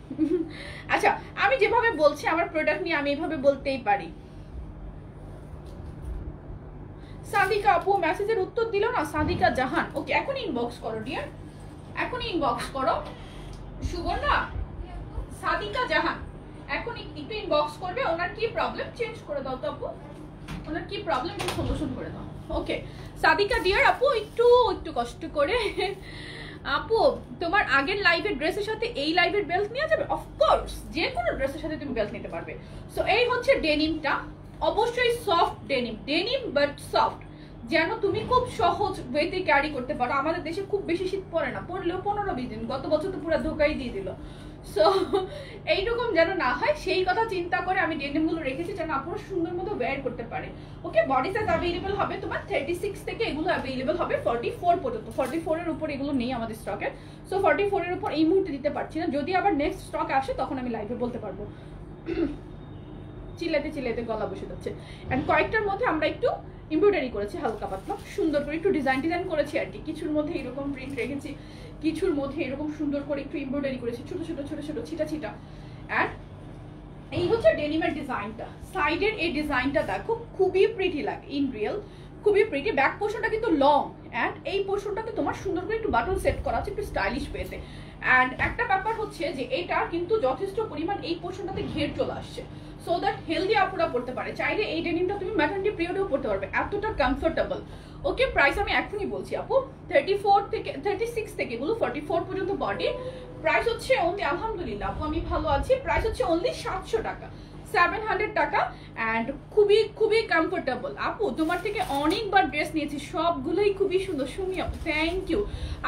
আচ্ছা আমি যেভাবে বলছি, আমার প্রোডাক্ট নিয়ে আমি এভাবে বলতেই পারি। সাদিকা, আপু মেসেজের উত্তর দিল না? সাদিকা জাহান। ওকে এখন ইনবক্স করো ডিয়ার এখন ইনবক্স করো। সুবর্ণা সাদিকা জাহান। এখন একটু ইনবক্স করবে। ওনার কি প্রবলেম চেঞ্জ করে দাও তো, আপু। ওনার কি প্রবলেম সলিউশন করে দাও। ওকে সাদিকা ডিয়ার আপু, একটু একটু কষ্ট করে আপু, তোমার আগের লাইভের ড্রেসের সাথে এই লাইভের বেল্ট নেওয়া যাবে? অফকোর্স যে কোনো ড্রেসের সাথে তুমি বেল্ট নিতে পারবে। সো এই হচ্ছে ডেনিমটা অবশ্যই soft denim denim but soft যেন তুমি খুব সহজ ওয়েতে ক্যারি করতে পারো। আমাদের দেশে খুব বেশি শীত পড়ে না। পড়লেও পনেরো বিশ দিন। গত বছর তো পুরো ধোকাই দিয়ে দিল। সো এইরকম যেন না হয়, সেই কথা চিন্তা করে আমি ডেনিমগুলো রেখেছি যেন আপনারা সুন্দর মতো ওয়্যার করতে পারে ওকে বডি সাইজ অ্যাভেলেবল হবে তোমার থার্টি সিক্স থেকে এগুলো অ্যাভেলেবল হবে ফর্টি ফোর পর্যন্ত। ফর্টি ফোরের উপর এগুলো নেই আমাদের স্টকে সো ফর্টি ফোরের উপর এই মুহূর্তে দিতে পারছি না। যদি আবার নেক্সট স্টক আসে, তখন আমি লাইভে বলতে পারব। চিল্লাতে চিল্লাতে গলা বসে যাচ্ছে। অ্যান্ড কয়েকটার মধ্যে আমরা একটু এমব্রয়ডারি করেছি, হালকা পাতলা। সুন্দর করে একটু ডিজাইন ডিজাইন করেছি আর কি। কিছুর মধ্যে এরকম প্রিন্ট রেখেছি। কিছুর মধ্যে এরকম সুন্দর করে একটু এমব্রয়ডারি করেছি, ছোট ছোট ছোট ছোট, ছিটা ছিটা। অ্যান্ড এই হচ্ছে ডেনিমের ডিজাইনটা সাইডের এই ডিজাইনটা দেখো, খুবই প্রিটি লাগে ইন রিয়েল খুবই প্রিটি ব্যাক পোর্শনটা কিন্তু লং অ্যান্ড এই পোর্শনটাতে তোমার সুন্দর করে একটু বাটন সেট করা আছে একটু স্টাইলিশ পেয়েছে অ্যান্ড একটা ব্যাপার হচ্ছে যে এটা কিন্তু যথেষ্ট পরিমাণ এই পোর্শনটাতে ঘের চলে আসছে। সো দ্যাট হেলদি আপুরা পড়তে পারে। চাইলে এই ডেনিমটা তুমি ম্যাটার্নিটি পিরিয়ডেও পড়তে পারবে, এতটা কমফোর্টেবল ওকে প্রাইস আমি এখনই বলছি আপু। থার্টি ফোর থেকে থার্টি সিক্স থেকে এগুলো ফর্টি ফোর পর্যন্ত বডি প্রাইস হচ্ছে অনলি আলহামদুলিল্লাহ আপু, আমি ভালো আছি। প্রাইস হচ্ছে অনলি সাতশো টাকা সেভেন হান্ড্রেড টাকা। অ্যান্ড খুবই খুবই কমফোর্টেবল আপু, তোমার থেকে অনেকবার ড্রেস নিয়েছি, সবগুলোই খুবই সুন্দর। শুনি আপু থ্যাংক ইউ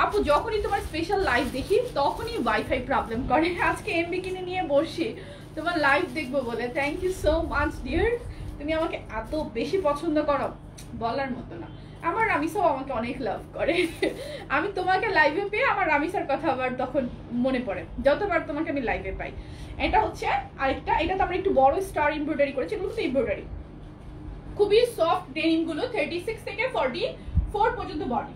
আপু, যখনই তোমার স্পেশাল লাইভ দেখি, তখনই ওয়াইফাই প্রবলেম করে। আজকে এমবি কিনে নিয়ে বসি। তোমার লাইভ দেখব বলে। Thank you so much dear তুমি আমাকে এত বেশি পছন্দ করো, বলার মতো না। আমার রামিসাও আমাকে অনেক লাভ করে। আমি তোমাকে লাইভে পেয়ে আমার রামিসার কথা আবার তখন মনে পড়ে। যতবার তোমাকে আমি লাইভে পাই। এটা হচ্ছে আরেকটা, এটা তো আমরা একটু বড় স্টার এমব্রয়ডারি করেছি, এগুলো তো এমব্রয়ডারি খুবই সফট ডেনিমগুলো থার্টি সিক্স থেকে ফর্টি ফোর পর্যন্ত বডি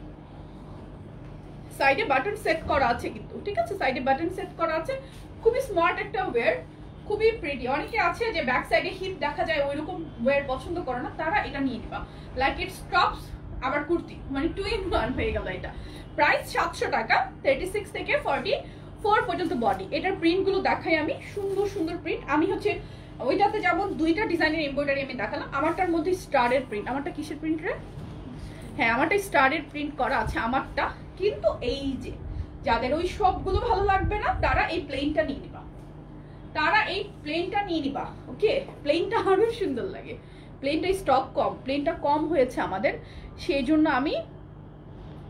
সাইডে বাটন সেট করা আছে কিন্তু, ঠিক আছে? সাইডে বাটন সেট করা আছে। খুবই স্মার্ট একটা ওয়্যার খুবই প্রিটি অনেকে আছে যে ব্যাক সাইডে হিপ দেখা যায়, ওইরকম ওয়্যার পছন্দ করে না, তারা এটা নিয়ে নিবা। লাইক ইটস টপস আবার কুর্তি মানে টু ইন ওয়ান হয়ে গেল এটা। প্রাইস সাতশো টাকা থার্টি সিক্স থেকে ফর্টি ফোর পর্যন্ত বডি এটার প্রিন্টগুলো দেখাই আমি, সুন্দর সুন্দর প্রিন্ট আমি হচ্ছে, ওইটাতে যেমন দুইটা ডিজাইনের এমব্রয়ডারি আমি দেখালাম, আমারটার মধ্যে স্টারের প্রিন্ট আমারটা কিসের প্রিন্ট রে? হ্যাঁ আমারটা স্টারের প্রিন্ট করা আছে, আমারটা। কিন্তু এই যে, যাদের ওই সবগুলো ভালো লাগবে না, তারা এই প্লেনটা নিয়ে নিবা। তারা এই প্লেনটা নিয়ে নিবা ওকে প্লেনটা আরও সুন্দর লাগে। প্লেনটা স্টক কম প্লেনটা কম হয়েছে আমাদের, সেই জন্য আমি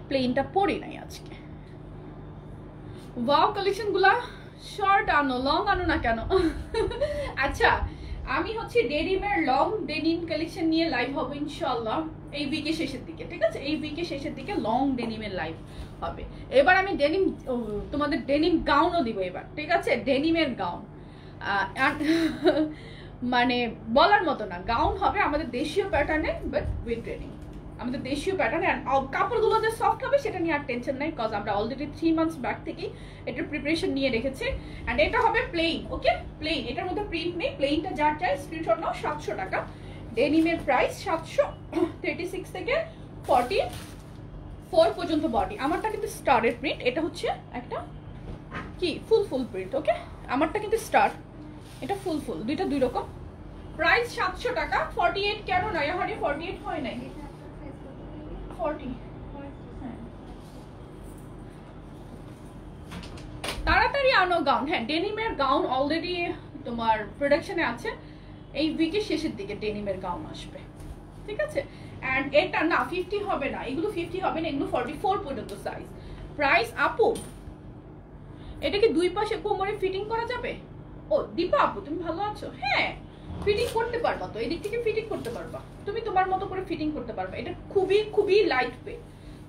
প্লেনটা পরি নাই আজকে। ওয়াও কালেকশনগুলা শর্ট আনো লং আনো না কেন? আচ্ছা আমি হচ্ছে ডেনিমের লং ডেনিম কালেকশন নিয়ে লাইভ হব ইনশাল্লাহ এই উইকের শেষের দিকে, ঠিক আছে? এই উইকের শেষের দিকে লং ডেনিমের লাইভ হবে। এবার আমি ডেনিম তোমাদের ডেনিম গাউনও দিব এবার, ঠিক আছে? ডেনিমের গাউন মানে বলার মতো না গাউন হবে আমাদের দেশীয় প্যাটার্নে বাট উইথ ডেনিম আমাদের দেশীয় প্যাটার্নে কাপড়গুলো যে সফট হবে সেটা নিয়ে আর টেনশন নাই কজ আমরা অলরেডি থ্রি মান্থস ব্যাক থেকেই এটার প্রিপারেশন নিয়ে রেখেছি। অ্যান্ড এটা হবে প্লেন ওকে প্লেন এটার মধ্যে প্রিন্ট নেই প্লেনটা যার চাই স্ক্রিনশট নাও, সাতশো টাকা। ডেনিমের প্রাইস সাতশো থার্টি সিক্স থেকে ফর্টি ফোর পর্যন্ত বডি আমারটা কিন্তু স্টারের প্রিন্ট এটা হচ্ছে একটা কি? ফুল ফুল প্রিন্ট ওকে আমারটা কিন্তু স্টার এটা ফুল ফুল দুইটা দুই রকম। প্রাইস সাতশো টাকা ফর্টি এইট কেন নয় হারে ফর্টি এইট হয় নাই। ফর্টি তাড়াতাড়ি আনো গাউন হ্যাঁ ডেনিমের গাউন অলরেডি তোমার প্রোডাকশনে আছে। এই উইকের শেষের দিকে ডেনিমের গাউন আসবে। ঠিক আছে? অ্যান্ড এটা না ফিফটি হবে না। এগুলো ফিফটি হবে না, এগুলো ফর্টি ফোর পর্যন্ত সাইজ প্রাইস আপু, এটা কি দুই পাশে কোমরে ফিটিং করা যাবে? ও, দীপা আপু, তুমি ভালো আছো? হ্যাঁ ফিটিং করতে পারবা তো, এদিক থেকে ফিটিং করতে পারবা। তুমি তোমার মতো করে ফিটিং করতে পারবা। এটা খুবই খুবই লাইট ওয়েট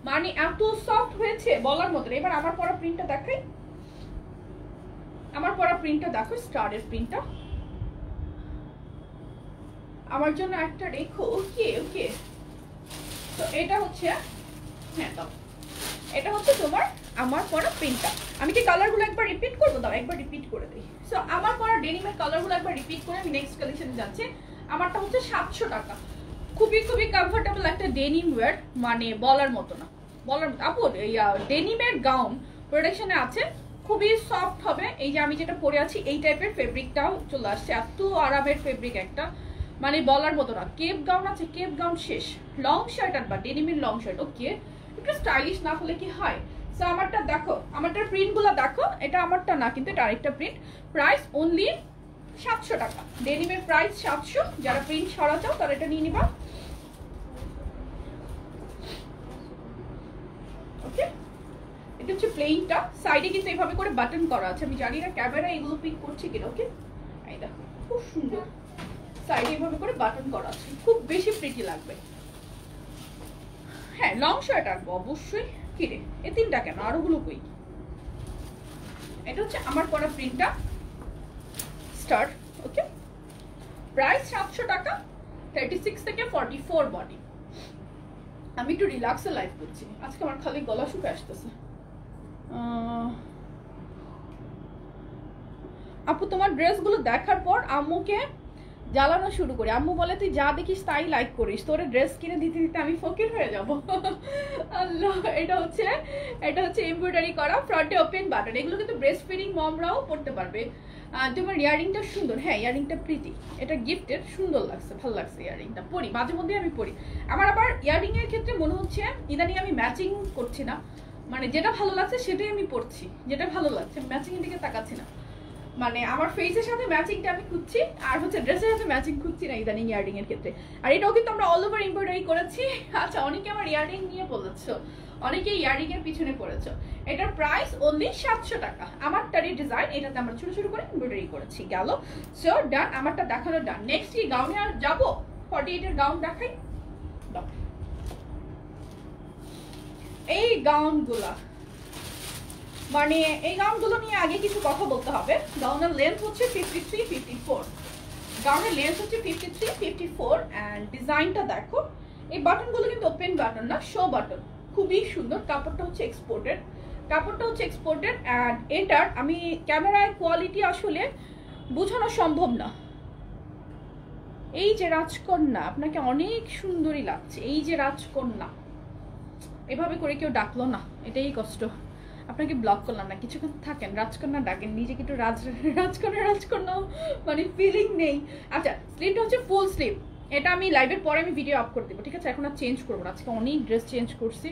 মানে এত সফট হয়েছে বলার মতো এবার আমার পরা প্রিন্টটা দেখাই। আমার পরা প্রিন্টটা দেখো স্টারের প্রিন্টটা আমার জন্য একটা রেখো। ওকে ওকে। তো এটা হচ্ছে হ্যাঁ দাও। এটা হচ্ছে তোমার আমার পরা প্রিন্টটা। আমি কি কালারগুলো একবার রিপিট করব? দাও, একবার রিপিট করে দিই। সো আমার পরা ডেনিমের কালারগুলো একবার রিপিট করে আমি নেক্সট কালেকশনে যাচ্ছি। আমারটা হচ্ছে সাতশো টাকা। খুবই খুবই কমফোর্টেবল একটা ডেনিম ওয়্যার মানে বলার মতো না। বলার আপু ডেনিমের গাউন প্রোডাকশনে আছে। খুবই সফট হবে। এই যে আমি যেটা পরে আছি, এই টাইপের ফেব্রিকটাও চলে আসছে। এত আরামের ফেব্রিক একটা। মানে বলার মতো না। কেপ গাউন আছে কেপ গাউন শেষ। লং শার্ট আর বা ডেনিমের লং শার্ট ওকে একটু স্টাইলিশ না হলে কি হয়? সো আমারটা দেখো, আমারটার প্রিন্টগুলো দেখো, এটা আমারটা না, কিন্তু এটা আরেকটা প্রিন্ট প্রাইস অনলি সাতশো টাকা। ডেনিমের প্রাইস সাতশো, যারা প্রিন্ট ছড়া চাও তারা এটা নিয়ে নিবা। ওকে এটা হচ্ছে প্লেনটা সাইডে কিন্তু এইভাবে করে বাটন করা আছে। আমি জানি ক্যামেরা এগুলো পিক করছে কিনা ওকে এই দেখো, খুব সুন্দর। সাইডে এইভাবে করে বাটন করা আছে। খুব বেশি প্রিটি লাগবে। হ্যাঁ লং শার্ট আনব, অবশ্যই। কিরে? এ তিনটা কেন? আরও গুলো কই? এটা হচ্ছে আমার পরা প্রিন্টটা। স্টার্ট ওকে? প্রাইস সাতশো টাকা থার্টি সিক্স থেকে ফর্টি ফোর বডি আমি একটু রিল্যাক্সে লাইফ করছি। আজকে আমার খালি গলা শুকে আসতেছে। আপু, তোমার ড্রেসগুলো দেখার পর আম্মুকে জ্বালানো শুরু করি। আম্মু বলে, তুই যা দেখিস তাই লাইক করিস। তোর ড্রেস কিনে দিতে দিতে আমি ফকির হয়ে যাব। আল্লাহ, এটা হচ্ছে এটা হচ্ছে এমব্রয়ডারি করা ফ্রন্টে ওপেন বাটন এগুলো কিন্তু ব্রেস্ট ফিডিং মমরাও পড়তে পারবে। তোমার ইয়ারিংটা সুন্দর। হ্যাঁ ইয়ারিংটা প্রীতি এটা গিফটের সুন্দর লাগছে, ভালো লাগছে ইয়ারিংটা। পরি, মাঝে মধ্যে আমি পরি। আমার আবার ইয়ারিং এর ক্ষেত্রে মনে হচ্ছে, ইদানিং আমি ম্যাচিং করছি না। মানে যেটা ভালো লাগছে সেটাই আমি পড়ছি যেটা ভালো লাগছে ম্যাচিং এর দিকে তাকাচ্ছি না। মানে আমার ফেসের সাথে ম্যাচিংটা আমি খুঁজছি, আর হচ্ছে ড্রেসের সাথে ম্যাচিং খুঁজছি না ইদানিং ইয়ারিং এর ক্ষেত্রে। আর এটাও কিন্তু আমরা অল ওভার এমব্রয়ডারি করেছি। আচ্ছা অনেকে আমার ইয়ারিং নিয়ে বলেছ। অনেকে ইয়ারিং এর পিছনে পড়েছো। এটার প্রাইস অনলি সাতশো টাকা। আমারটারই ডিজাইন এটাতে আমরা ছোট ছোট করে এমব্রয়ডারি করেছি। গেল। সো ডান আমারটা দেখানো ডান নেক্সট কি গাউনে আর যাব? ফর্টি এইটের গাউন দেখাই। এই গাউনগুলা মানে এই গাউনগুলো নিয়ে আগে কিছু কথা বলতে হবে। গাউনের লেন্থ হচ্ছে ফিফটি থ্রি ফিফটি ফোর গাউনের লেন্থ হচ্ছে fifty three fifty four and ডিজাইনটা দেখো। এই বাটনগুলো কিন্তু ওপেন বাটন না শো বাটন খুবই সুন্দর, কাপড়টা হচ্ছে এক্সপোর্টেড কাপড়টা হচ্ছে এক্সপোর্টেড অ্যান্ড এটার আমি ক্যামেরায় কোয়ালিটি আসলে বোঝানো সম্ভব না। এই যে রাজকন্যা, আপনাকে অনেক সুন্দরী লাগছে। এই যে রাজকন্যা, এভাবে করে কেউ ডাকলো না, এটাই কষ্ট। আপনাকে ব্লক করলাম না। কিছুক্ষণ থাকেন, রাজকন্যা ডাকেন, নিজেকে একটু রাজ, রাজকন্যা রাজকন্যা মানে ফিলিং নেই। আচ্ছা স্লিভটা হচ্ছে ফুল স্লিপ এটা আমি লাইভের পরে আমি ভিডিও আপ করে দেবো, ঠিক আছে? এখন আর চেঞ্জ করব না। আজকে অনেক ড্রেস চেঞ্জ করছি।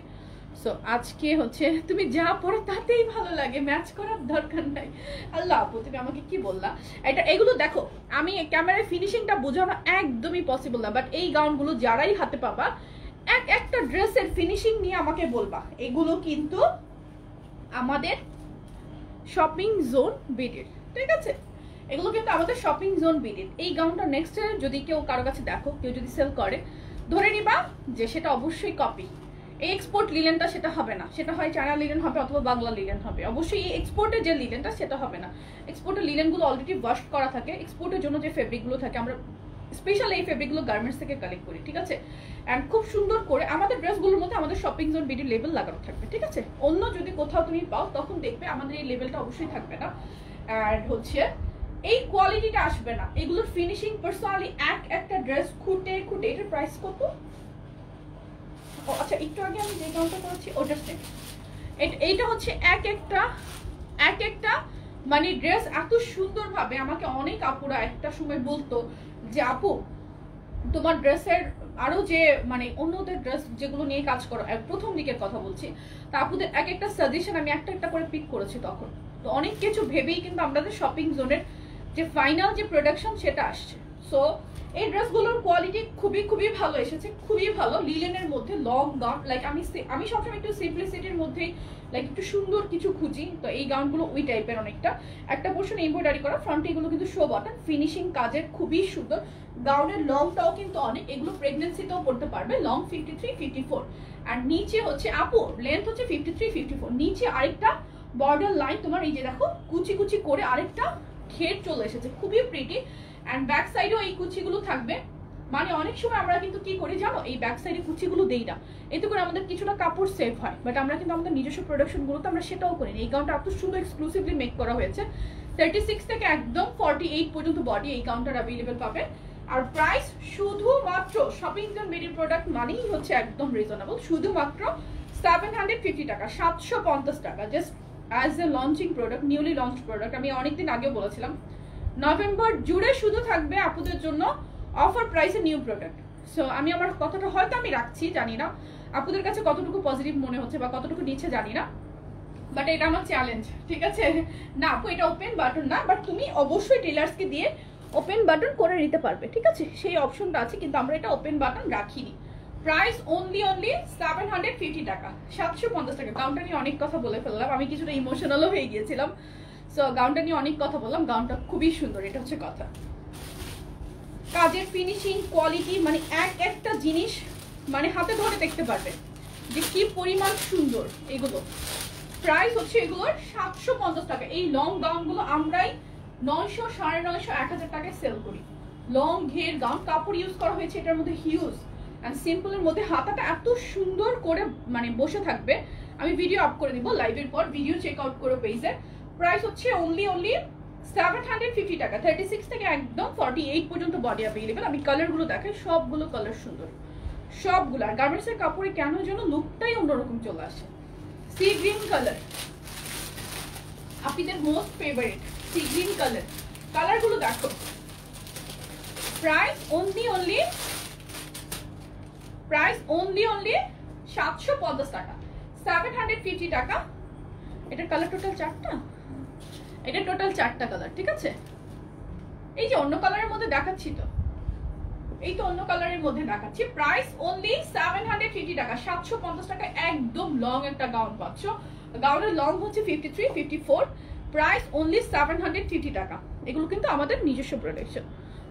সো আজকে হচ্ছে, তুমি যা পড়ো তাতেই ভালো লাগে ম্যাচ করার দরকার নাই। আল্লাহ আপু, তুমি আমাকে কি বললা? এটা, এগুলো দেখো, আমি ক্যামেরায় ফিনিশিংটা বোঝানো একদমই পসিবল না বাট এই গাউনগুলো যারাই হাতে পাবা, এক একটা ড্রেসের ফিনিশিং নিয়ে আমাকে বলবা। এগুলো কিন্তু আমাদের শপিং জোন বিডির ঠিক আছে? এগুলো কিন্তু আমাদের শপিং জোন বিডির এই গাউনটা নেক্সট যদি কেউ কারও কাছে দেখো, কেউ যদি সেল করে, ধরে নিবা যে সেটা অবশ্যই কপি এই এক্সপোর্ট লিলেনটা সেটা হবে না। সেটা হয় চায়না লিলেন হবে অথবা বাংলা লিলেন হবে। অবশ্যই এই এক্সপোর্টের যে লিলেনটা সেটা হবে না। এক্সপোর্টের লিলেনগুলো অলরেডি ওয়াশ করা থাকে। এক্সপোর্টের জন্য যে ফেব্রিকগুলো থাকে, আমরা স্পেশাল এই ফেব্রিকগুলো গার্মেন্টস থেকে কালেক্ট করি, ঠিক আছে? অ্যান্ড খুব সুন্দর করে আমাদের ড্রেসগুলোর মধ্যে আমাদের শপিং জোন বিডি লেভেল লাগানো থাকবে, ঠিক আছে? অন্য যদি কোথাও তুমি পাও, তখন দেখবে আমাদের এই লেভেলটা অবশ্যই থাকবে না। অ্যান্ড হচ্ছে, এই কোয়ালিটিটা আসবে না। এগুলোর ফিনিশিং পার্সোনালি এক একটা ড্রেস খুঁটে খুঁটে, এটার প্রাইস কত? ও আচ্ছা একটু আগে আমি যে গাউনটা করেছি ওটার সেম এইটা হচ্ছে এক একটা এক একটা মানে ড্রেস এত সুন্দরভাবে আমাকে অনেক আপুরা একটা সময় বলতো যে আপু, তোমার ড্রেসের আরও যে মানে অন্যদের ড্রেস যেগুলো নিয়ে কাজ করো প্রথম দিকের কথা বলছি, তা আপুদের এক একটা সাজেশন আমি একটা একটা করে পিক করেছি তখন। তো অনেক কিছু ভেবেই কিন্তু আমাদের শপিং জোনের যে ফাইনাল যে প্রোডাকশন সেটা আসছে। সো এই ড্রেসগুলোর কোয়ালিটি খুবই খুবই ভালো এসেছে, খুবই ভালো। লিলেনের মধ্যে লং গাউন লাইক আমি আমি সবসময় একটু সিম্পলিসিটির মধ্যেই লাইক একটু সুন্দর কিছু খুঁজি। তো এই গাউনগুলো ওই টাইপের অনেকটা। একটা পোর্শন এমব্রয়ডারি করা ফ্রন্টে এগুলো কিন্তু শো বাটন ফিনিশিং কাজের খুবই সুন্দর। গাউনের লংটাও কিন্তু অনেক, এগুলো প্রেগনেন্সিতেও পড়তে পারবে long fifty three fifty four আর নিচে হচ্ছে, আপু লেন্থ হচ্ছে ফিফটি থ্রি ফিফটি ফোর নিচে আরেকটা বর্ডার লাইন তোমার, এই যে দেখো, কুচি কুচি করে আরেকটা ঘের চলে এসেছে, খুবই প্রিটি অ্যান্ড ব্যাক সাইডেও এই কুচিগুলো থাকবে। মানে অনেক সময় আমরা কিন্তু কি করি জানো? এই ব্যাক সাইডে কুচিগুলো দেই না। এতে করে আমাদের কিছুটা কাপড় সেভ হয়। বাট আমরা কিন্তু আমাদের নিজস্ব প্রোডাকশনগুলোতে আমরা সেটাও করি এই গাউনটা এত সুন্দর এক্সক্লুসিভলি মেক করা হয়েছে। থার্টি সিক্স থেকে একদম ফর্টি এইট পর্যন্ত বডি এই কাউন্টার অ্যাভেলেবেল পাবে। আর প্রাইস শুধুমাত্র শপিং জন মেডি প্রোডাক্ট মানেই হচ্ছে একদম রিজনেবল শুধুমাত্র সেভেন হান্ড্রেড ফিফটি টাকা, সাতশো পঞ্চাশ টাকা। Just as a launching product newly launch product আমি অনেকদিন আগেও বলেছিলাম নভেম্বর জুড়ে শুধু থাকবে আপুদের জন্য অফার প্রাইসে নিউ প্রোডাক্ট সো আমি আমার কথাটা হয়তো আমি রাখছি, জানি না। আপুদের কাছে কতটুকু পজিটিভ মনে হচ্ছে বা কতটুকু নিচ্ছে জানি না। বাট এটা আমার চ্যালেঞ্জ ঠিক আছে? না, আপু, এটা ওপেন বাটন না বাট তুমি অবশ্যই টেলার্সকে দিয়ে ওপেন বাটন করে নিতে পারবে, ঠিক আছে? সেই অপশনটা আছে, কিন্তু আমরা এটা ওপেন বাটন রাখিনি। Price only only seven hundred fifty টাকা। সাতশো পঞ্চাশ টাকা। গাউনটা নিয়ে অনেক কথা বলে ফেললাম। আমি কিছুটা ইমোশনালও হয়ে গিয়েছিলাম। সো গাউনটা নিয়ে অনেক কথা বললাম। গাউনটা খুবই সুন্দর, এটা হচ্ছে কথা। কাজের ফিনিশিং কোয়ালিটি মানে এক একটা জিনিস মানে হাতে ধরে দেখতে পারবে যে কি পরিমাণ সুন্দর এগুলো। প্রাইস হচ্ছে এগুলোর সাতশো পঞ্চাশ টাকা। এই লং গাউনগুলো আমরাই নয়শো, সাড়ে নয়শো, এক হাজার টাকায় সেল করি। লং ঘের গাউন কাপড় ইউজ করা হয়েছে, এটার মধ্যে হিউজ সিম্পলের মধ্যে হাতাটা এত সুন্দর করে মানে বসে থাকবে। আমি ভিডিও আপ করে দিব লাইভের পর ভিডিও চেক আউট করে পেয়েছে প্রাইস হচ্ছে only only seven hundred fifty টাকা। থার্টি সিক্স থেকে একদম ফর্টি এইট পর্যন্ত বডি অ্যাভেলেবেল আমি কালারগুলো দেখাই, সবগুলো কালার সুন্দর। সবগুলো। আর গার্মেন্টসের কাপড়ে কেন যেন লুকটাই অন্যরকম চলে আসে। সি গ্রিন কালার আপনাদের most favourite sea green colour কালারগুলো দেখো। Price only only price only only সাতশো পঞ্চাশ টাকা। সেভেন হান্ড্রেড ফিফটি টাকা। এটার কালার টোটাল চারটা? এটা টোটাল চারটা কালার ঠিক আছে? এই যে অন্য কালারের মধ্যে দেখাচ্ছি তো। এই তো অন্য কালারের মধ্যে দেখাচ্ছি। Price only seven hundred fifty টাকা, সাতশো পঞ্চাশ টাকা। একদম লং একটা গাউন পাচ্ছ। গাউনের লং হচ্ছে fifty three fifty four price only seven hundred fifty টাকা। এগুলো কিন্তু আমাদের নিজস্ব প্রোডাকশন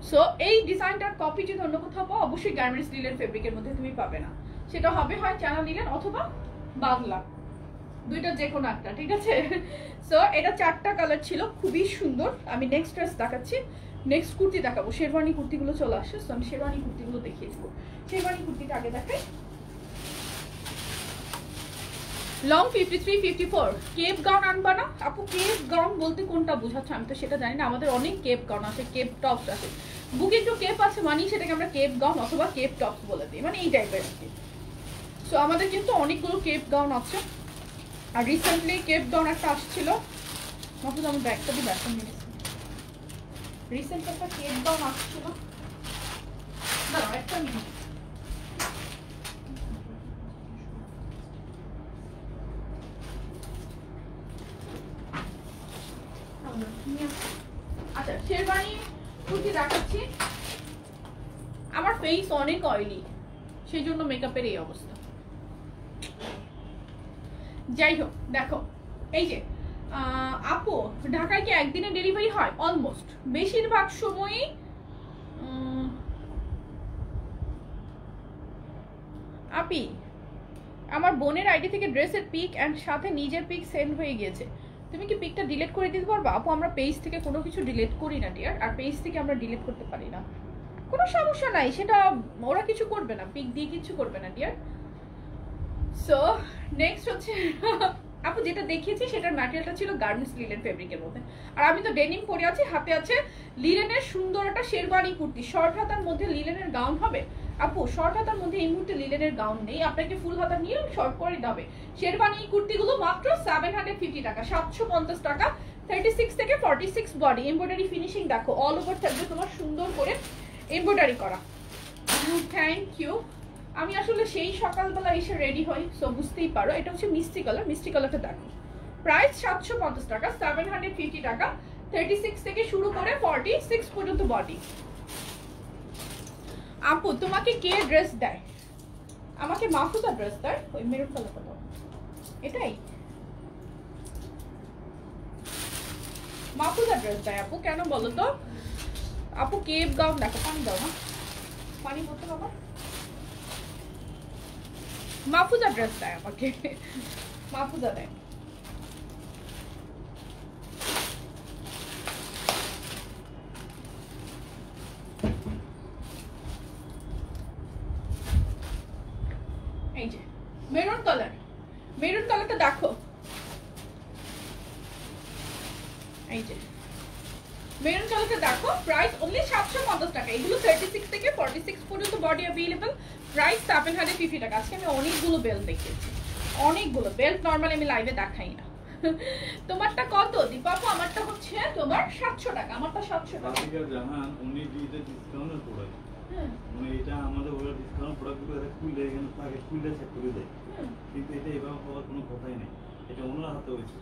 সো এই ডিজাইনটার কপি যদি অন্য কোথাও পাও, অবশ্যই গার্মেন্টস লিলেন ফেব্রিকের মধ্যে তুমি পাবে না। সেটা হবে হয় চানা লিলেন অথবা বাংলা দুইটা যে কোনো একটা, ঠিক আছে? সো এটা চারটা কালার ছিল, খুবই সুন্দর। আমি নেক্সট ড্রেস দেখাচ্ছি। নেক্সট কুর্তি দেখাবো। শেরওয়ানি কুর্তিগুলো চলে আসে। সো আমি শেরওয়ানি কুর্তিগুলো দেখিয়ে দেবো। শেরওয়ানি কুর্তিটা আগে দেখাই। Long fifty three fifty four cape gown আনবা না? আপু কেপ গাউন বলতে কোনটা বোঝাচ্ছে? আমি তো সেটা জানি না। আমাদের অনেক কেপ গাউন আছে কেপ টপস আছে। বুকে একটু কেপ আছে মানে সেটাকে আমরা কেপ গাউন অথবা কেপ টপস বলে দিই মানে এই টাইপের আর কি। সো আমাদের কিন্তু অনেকগুলো কেপ গাউন আছে। আর রিসেন্টলি কেপ গাউন একটা আসছিল। মাহফুজ আমার ব্যাগটা দিয়ে ব্যাগটা নিয়ে রিসেন্ট একটা কেপ গাউন আসছিল। মিনিট আচ্ছা শেরবানি দেখাচ্ছি। আমার ফেস অনেক অয়েলি সেই জন্য মেকআপের এই অবস্থা। যাই হোক, দেখো, এই যে আপু, ঢাকায় কি একদিনে ডেলিভারি হয়? অলমোস্ট বেশিরভাগ সময়ই আপি, আমার বোনের আইডি থেকে ড্রেসের পিক অ্যান্ড সাথে নিজের পিক সেন্ড হয়ে গিয়েছে। তুমি কি পিকটা ডিলিট করে দিতে পারবা? আপু, আমরা পেজ থেকে কোনো কিছু ডিলিট করি না ডিয়ার আর পেজ থেকে আমরা ডিলিট করতে পারি না। কোনো সমস্যা নাই, সেটা ওরা কিছু করবে না পিক দিয়ে কিছু করবে না ডিয়ার সো নেক্সট হচ্ছে, আপু, যেটা দেখিয়েছি, সেটার ম্যাটেরিয়ালটা ছিল গার্মেন্টস লিলেন ফেব্রিকের মধ্যে। আর আমি তো ডেনিম পরে আছি, হাতে আছে লিলেনের সুন্দর একটা শেরবানি কুর্তি। শর্ট হাতার মধ্যে লিলেনের গাউন হবে? আপু শর্ট হাতার মধ্যে এই মুহূর্তে লিলেনের গাউন নেই। আপনাকে ফুল হাতা নিয়ে শর্ট করে দেবে শেরবানি কুর্তিগুলো মাত্র সেভেন হান্ড্রেড ফিফটি টাকা, সাতশো পঞ্চাশ টাকা থার্টি সিক্স থেকে forty six body embroidery finishing দেখো অল ওভার থাকবে তোমার সুন্দর করে এমব্রয়ডারি করা। থ্যাংক ইউ আমি আসলে সেই সকালবেলা এসে রেডি হই সো বুঝতেই পারো, এটা হচ্ছে মিষ্টি কালার মিষ্টি কালারটা দেখো। প্রাইস সাতশো পঞ্চাশ টাকা seven hundred fifty taka thirty six থেকে শুরু করে ফর্টি সিক্স পর্যন্ত বডি আপু, তোমাকে কে ড্রেস দেয়? আমাকে মাহফুজা ড্রেস দেয়? ওই মেরুন কালারটা দাও। এটাই। মাহফুজা ড্রেস দেয় আপু, কেন বলো তো? আপু, কেপ গাউন দেখো, পানি দাও না। পানি বলতে বাবা মাহফুজা ড্রেস দেয় আমাকে। মাহফুজা দেয় এই যে মেরুন কালার মেরুন কালারটা দেখো। এই যে। মেরুন কালারটা দেখো প্রাইস অনলি সাতশো পঞ্চাশ টাকা। এগুলো থার্টি সিক্স থেকে ফর্টি সিক্স পর্যন্ত body available price seven hundred fifty টাকা। আজকে আমি অনেকগুলো বেল্ট দেখিয়েছি। অনেকগুলো। বেল্ট নর্মালি আমি লাইভে দেখাই না। তোমারটা কত? দীপাপু, আমারটা হচ্ছে তোমার সাতশো টাকা। আমারটা সাতশো টাকা। উনি মানে এটা আমাদের ওরা ডিসকাউন্ট প্রোডাক্টগুলো এটা খুললে এখানে থাকে খুললে চেক করে দেয়। কিন্তু এটা এভাবে হওয়ার কোনো কথাই নেই। এটা ওনার হাতে হয়েছে।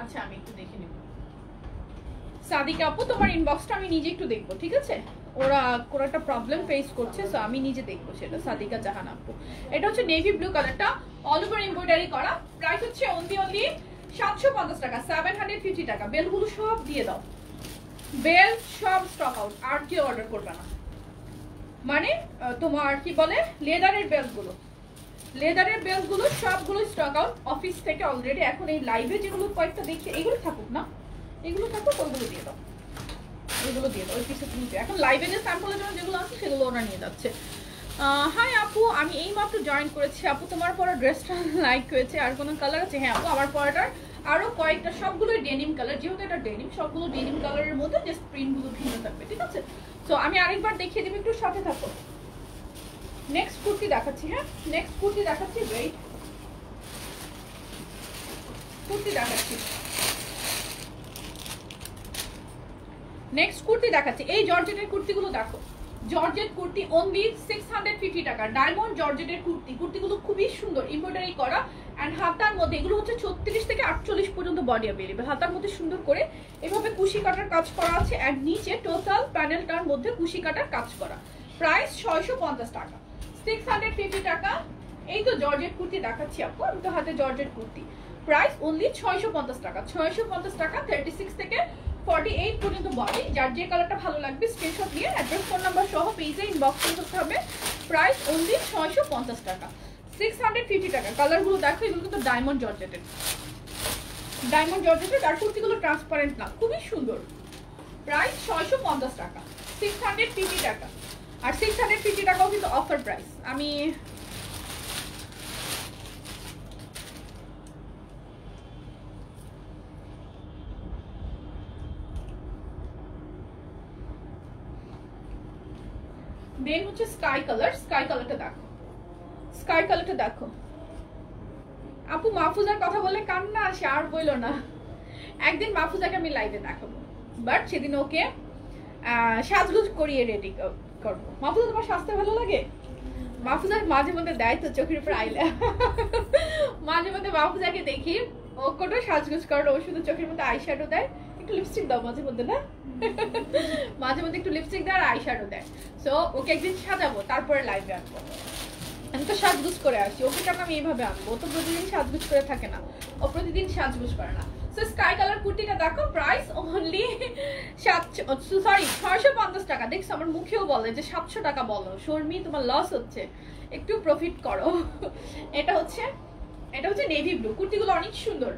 আচ্ছা আমি একটু দেখে নেব। সাদিকা আপু তোমার ইনবক্সটা আমি নিজে একটু দেখব ঠিক আছে? ওরা কোনো একটা প্রবলেম ফেস করছে সো আমি নিজে দেখব সেটা সাদিকা জাহান আপু। এটা হচ্ছে নেভি ব্লু কালারটা অল ওভার এমব্রয়ডারি করা। প্রাইস হচ্ছে অনলি অনলি সাতশো পঞ্চাশ টাকা সেভেন হান্ড্রেড ফিফটি টাকা। বেলগুলো সব দিয়ে দাও। বেল সব স্টক আউট আর কি অর্ডার করবে না। মানে তোমার কি বলে লেদারের বেল্টগুলো লেদারের বেল্টগুলো সবগুলো স্টক আউট অফিস থেকে অলরেডি এখন এই লাইভে যেগুলো কয়েকটা দেখি এগুলো থাকুক না। এগুলো থাকুক, ওইগুলো দিয়ে দাও। এগুলো দিয়ে দাও, ওই পিসে এখন লাইভে যে স্যাম্পলের জন্য যেগুলো আছে, সেগুলো ওরা নিয়ে যাচ্ছে। হাই আপু, আমি এই মাত্র জয়েন করেছি। আপু, তোমার পরা ড্রেসটা লাইক হয়েছে। আর কোনো কালার আছে? হ্যাঁ আপু, আমার পরাটার আরও কয়েকটা, সবগুলোই ডেনিম কালার যেহেতু এটা ডেনিম সবগুলো ডেনিম কালারের মধ্যে জাস্ট প্রিন্টগুলো ভিন্ন থাকবে, ঠিক আছে? সো আমি আরেকবার দেখিয়ে দেবো, একটু সাথে থাকো। নেক্সট কুর্তি দেখাচ্ছি হ্যাঁ? নেক্সট কুর্তি দেখাচ্ছি ওয়েট কুর্তি দেখাচ্ছি। নেক্সট কুর্তি দেখাচ্ছি। এই জর্জেটের কুর্তিগুলো দেখো। Georgette kurti only six hundred fifty টাকা। ডায়মন্ড জর্জেটের কুর্তি। কুর্তিগুলো খুবই সুন্দর এমব্রয়ডারি করা। অ্যান্ড হাতার মধ্যে, এগুলো হচ্ছে ছত্রিশ থেকে আটচল্লিশ পর্যন্ত বডি অ্যাভেলেবেল হাতার মধ্যে সুন্দর করে এভাবে কুশি কাটার কাজ করা আছে অ্যান্ড নিচে টোটাল প্যানেলটার মধ্যে কুশি কাটার কাজ করা। প্রাইস ছয়শো পঞ্চাশ টাকা। সিক্স হান্ড্রেড ফিফটি টাকা। এই তো জর্জেট কুর্তি দেখাচ্ছি আপু, আমি তো হাতে জর্জেট কুর্তি। প্রাইস অনলি ছয়শো পঞ্চাশ টাকা। ছয়শো পঞ্চাশ টাকা থার্টি সিক্স থেকে ফর্টি এইট পর্যন্ত বডি যার যে কালারটা ভালো লাগবে স্ক্রিনশট নিয়ে অ্যাড্রেস ফোন নাম্বার সহ পেজে ইনবক্স করতে হবে। প্রাইস অনলি ছয়শো পঞ্চাশ টাকা। সিক্স হান্ড্রেড ফিফটি টাকা। কালারগুলো দেখো, এগুলো কিন্তু ডায়মন্ড জর্জেটের ডায়মন্ড জর্জেটের আর কুর্তিগুলো ট্রান্সপারেন্ট না। খুবই সুন্দর। প্রাইস ছয়শো পঞ্চাশ টাকা। সিক্স হান্ড্রেড ফিফটি টাকা। আর সিক্স হান্ড্রেড ফিফটি টাকাও কিন্তু অফার প্রাইস আমি দেন হচ্ছে স্কাই কালার স্কাই কালারটা দেখো। স্কাই কালারটা দেখো। আপু, মাহফুজার কথা বলে কান্না আসে আর বইলো না। একদিন মাহফুজাকে আমি লাইভে দেখাবো। বাট সেদিন ওকে সাজগুজ করিয়ে রেডি করব। মাহফুজা, তোমার স্বাস্থ্য ভালো লাগে? মাহফুজার মাঝে মধ্যে দেয় তো চোখের উপর আইলে মাঝে মধ্যে মাহফুজাকে দেখি, ও কোনো সাজগুজ করে ও শুধু চোখের মধ্যে আই শ্যাডো দেয়। একটু লিপস্টিক দাও মাঝে মধ্যে, না? মাঝে মধ্যে একটু লিপস্টিক দেয় আর আই শ্যাডো দেয়। সো ওকে একদিন সাজাবো, তারপরে লাইভে আনব আমি তো সাজগুজ করে আসি, ওকে কেন আমি এইভাবে আনব? তো প্রতিদিন সাজগুজ করে থাকে না। ও প্রতিদিন সাজগুজ করে না। সো স্কাই কালার কুর্তিটা দেখো প্রাইস অনলি সাতশো সরি ছয়শো পঞ্চাশ টাকা। দেখছ, আমার মুখেও বলে যে সাতশো টাকা বলো। শর্মি, তোমার লস হচ্ছে। একটু প্রফিট করো। এটা হচ্ছে এটা হচ্ছে নেভি ব্লু কুর্তিগুলো অনেক সুন্দর।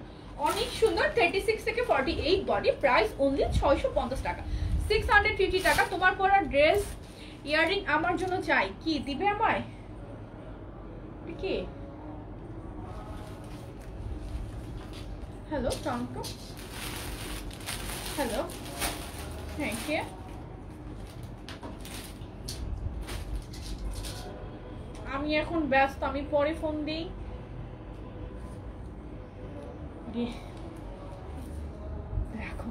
অনেক সুন্দর থার্টি সিক্স থেকে forty eight body price only ছয়শো পঞ্চাশ টাকা। সিক্স হান্ড্রেড ফিফটি টাকা, তোমার পরা ড্রেস ইয়াররিং আমার জন্য চাই। কি, দিবে আমায়? কি? হ্যালো টঙ্ক হ্যালো হ্যাঁ কে আমি এখন ব্যস্ত, আমি পরে ফোন দিই। দি- রাখো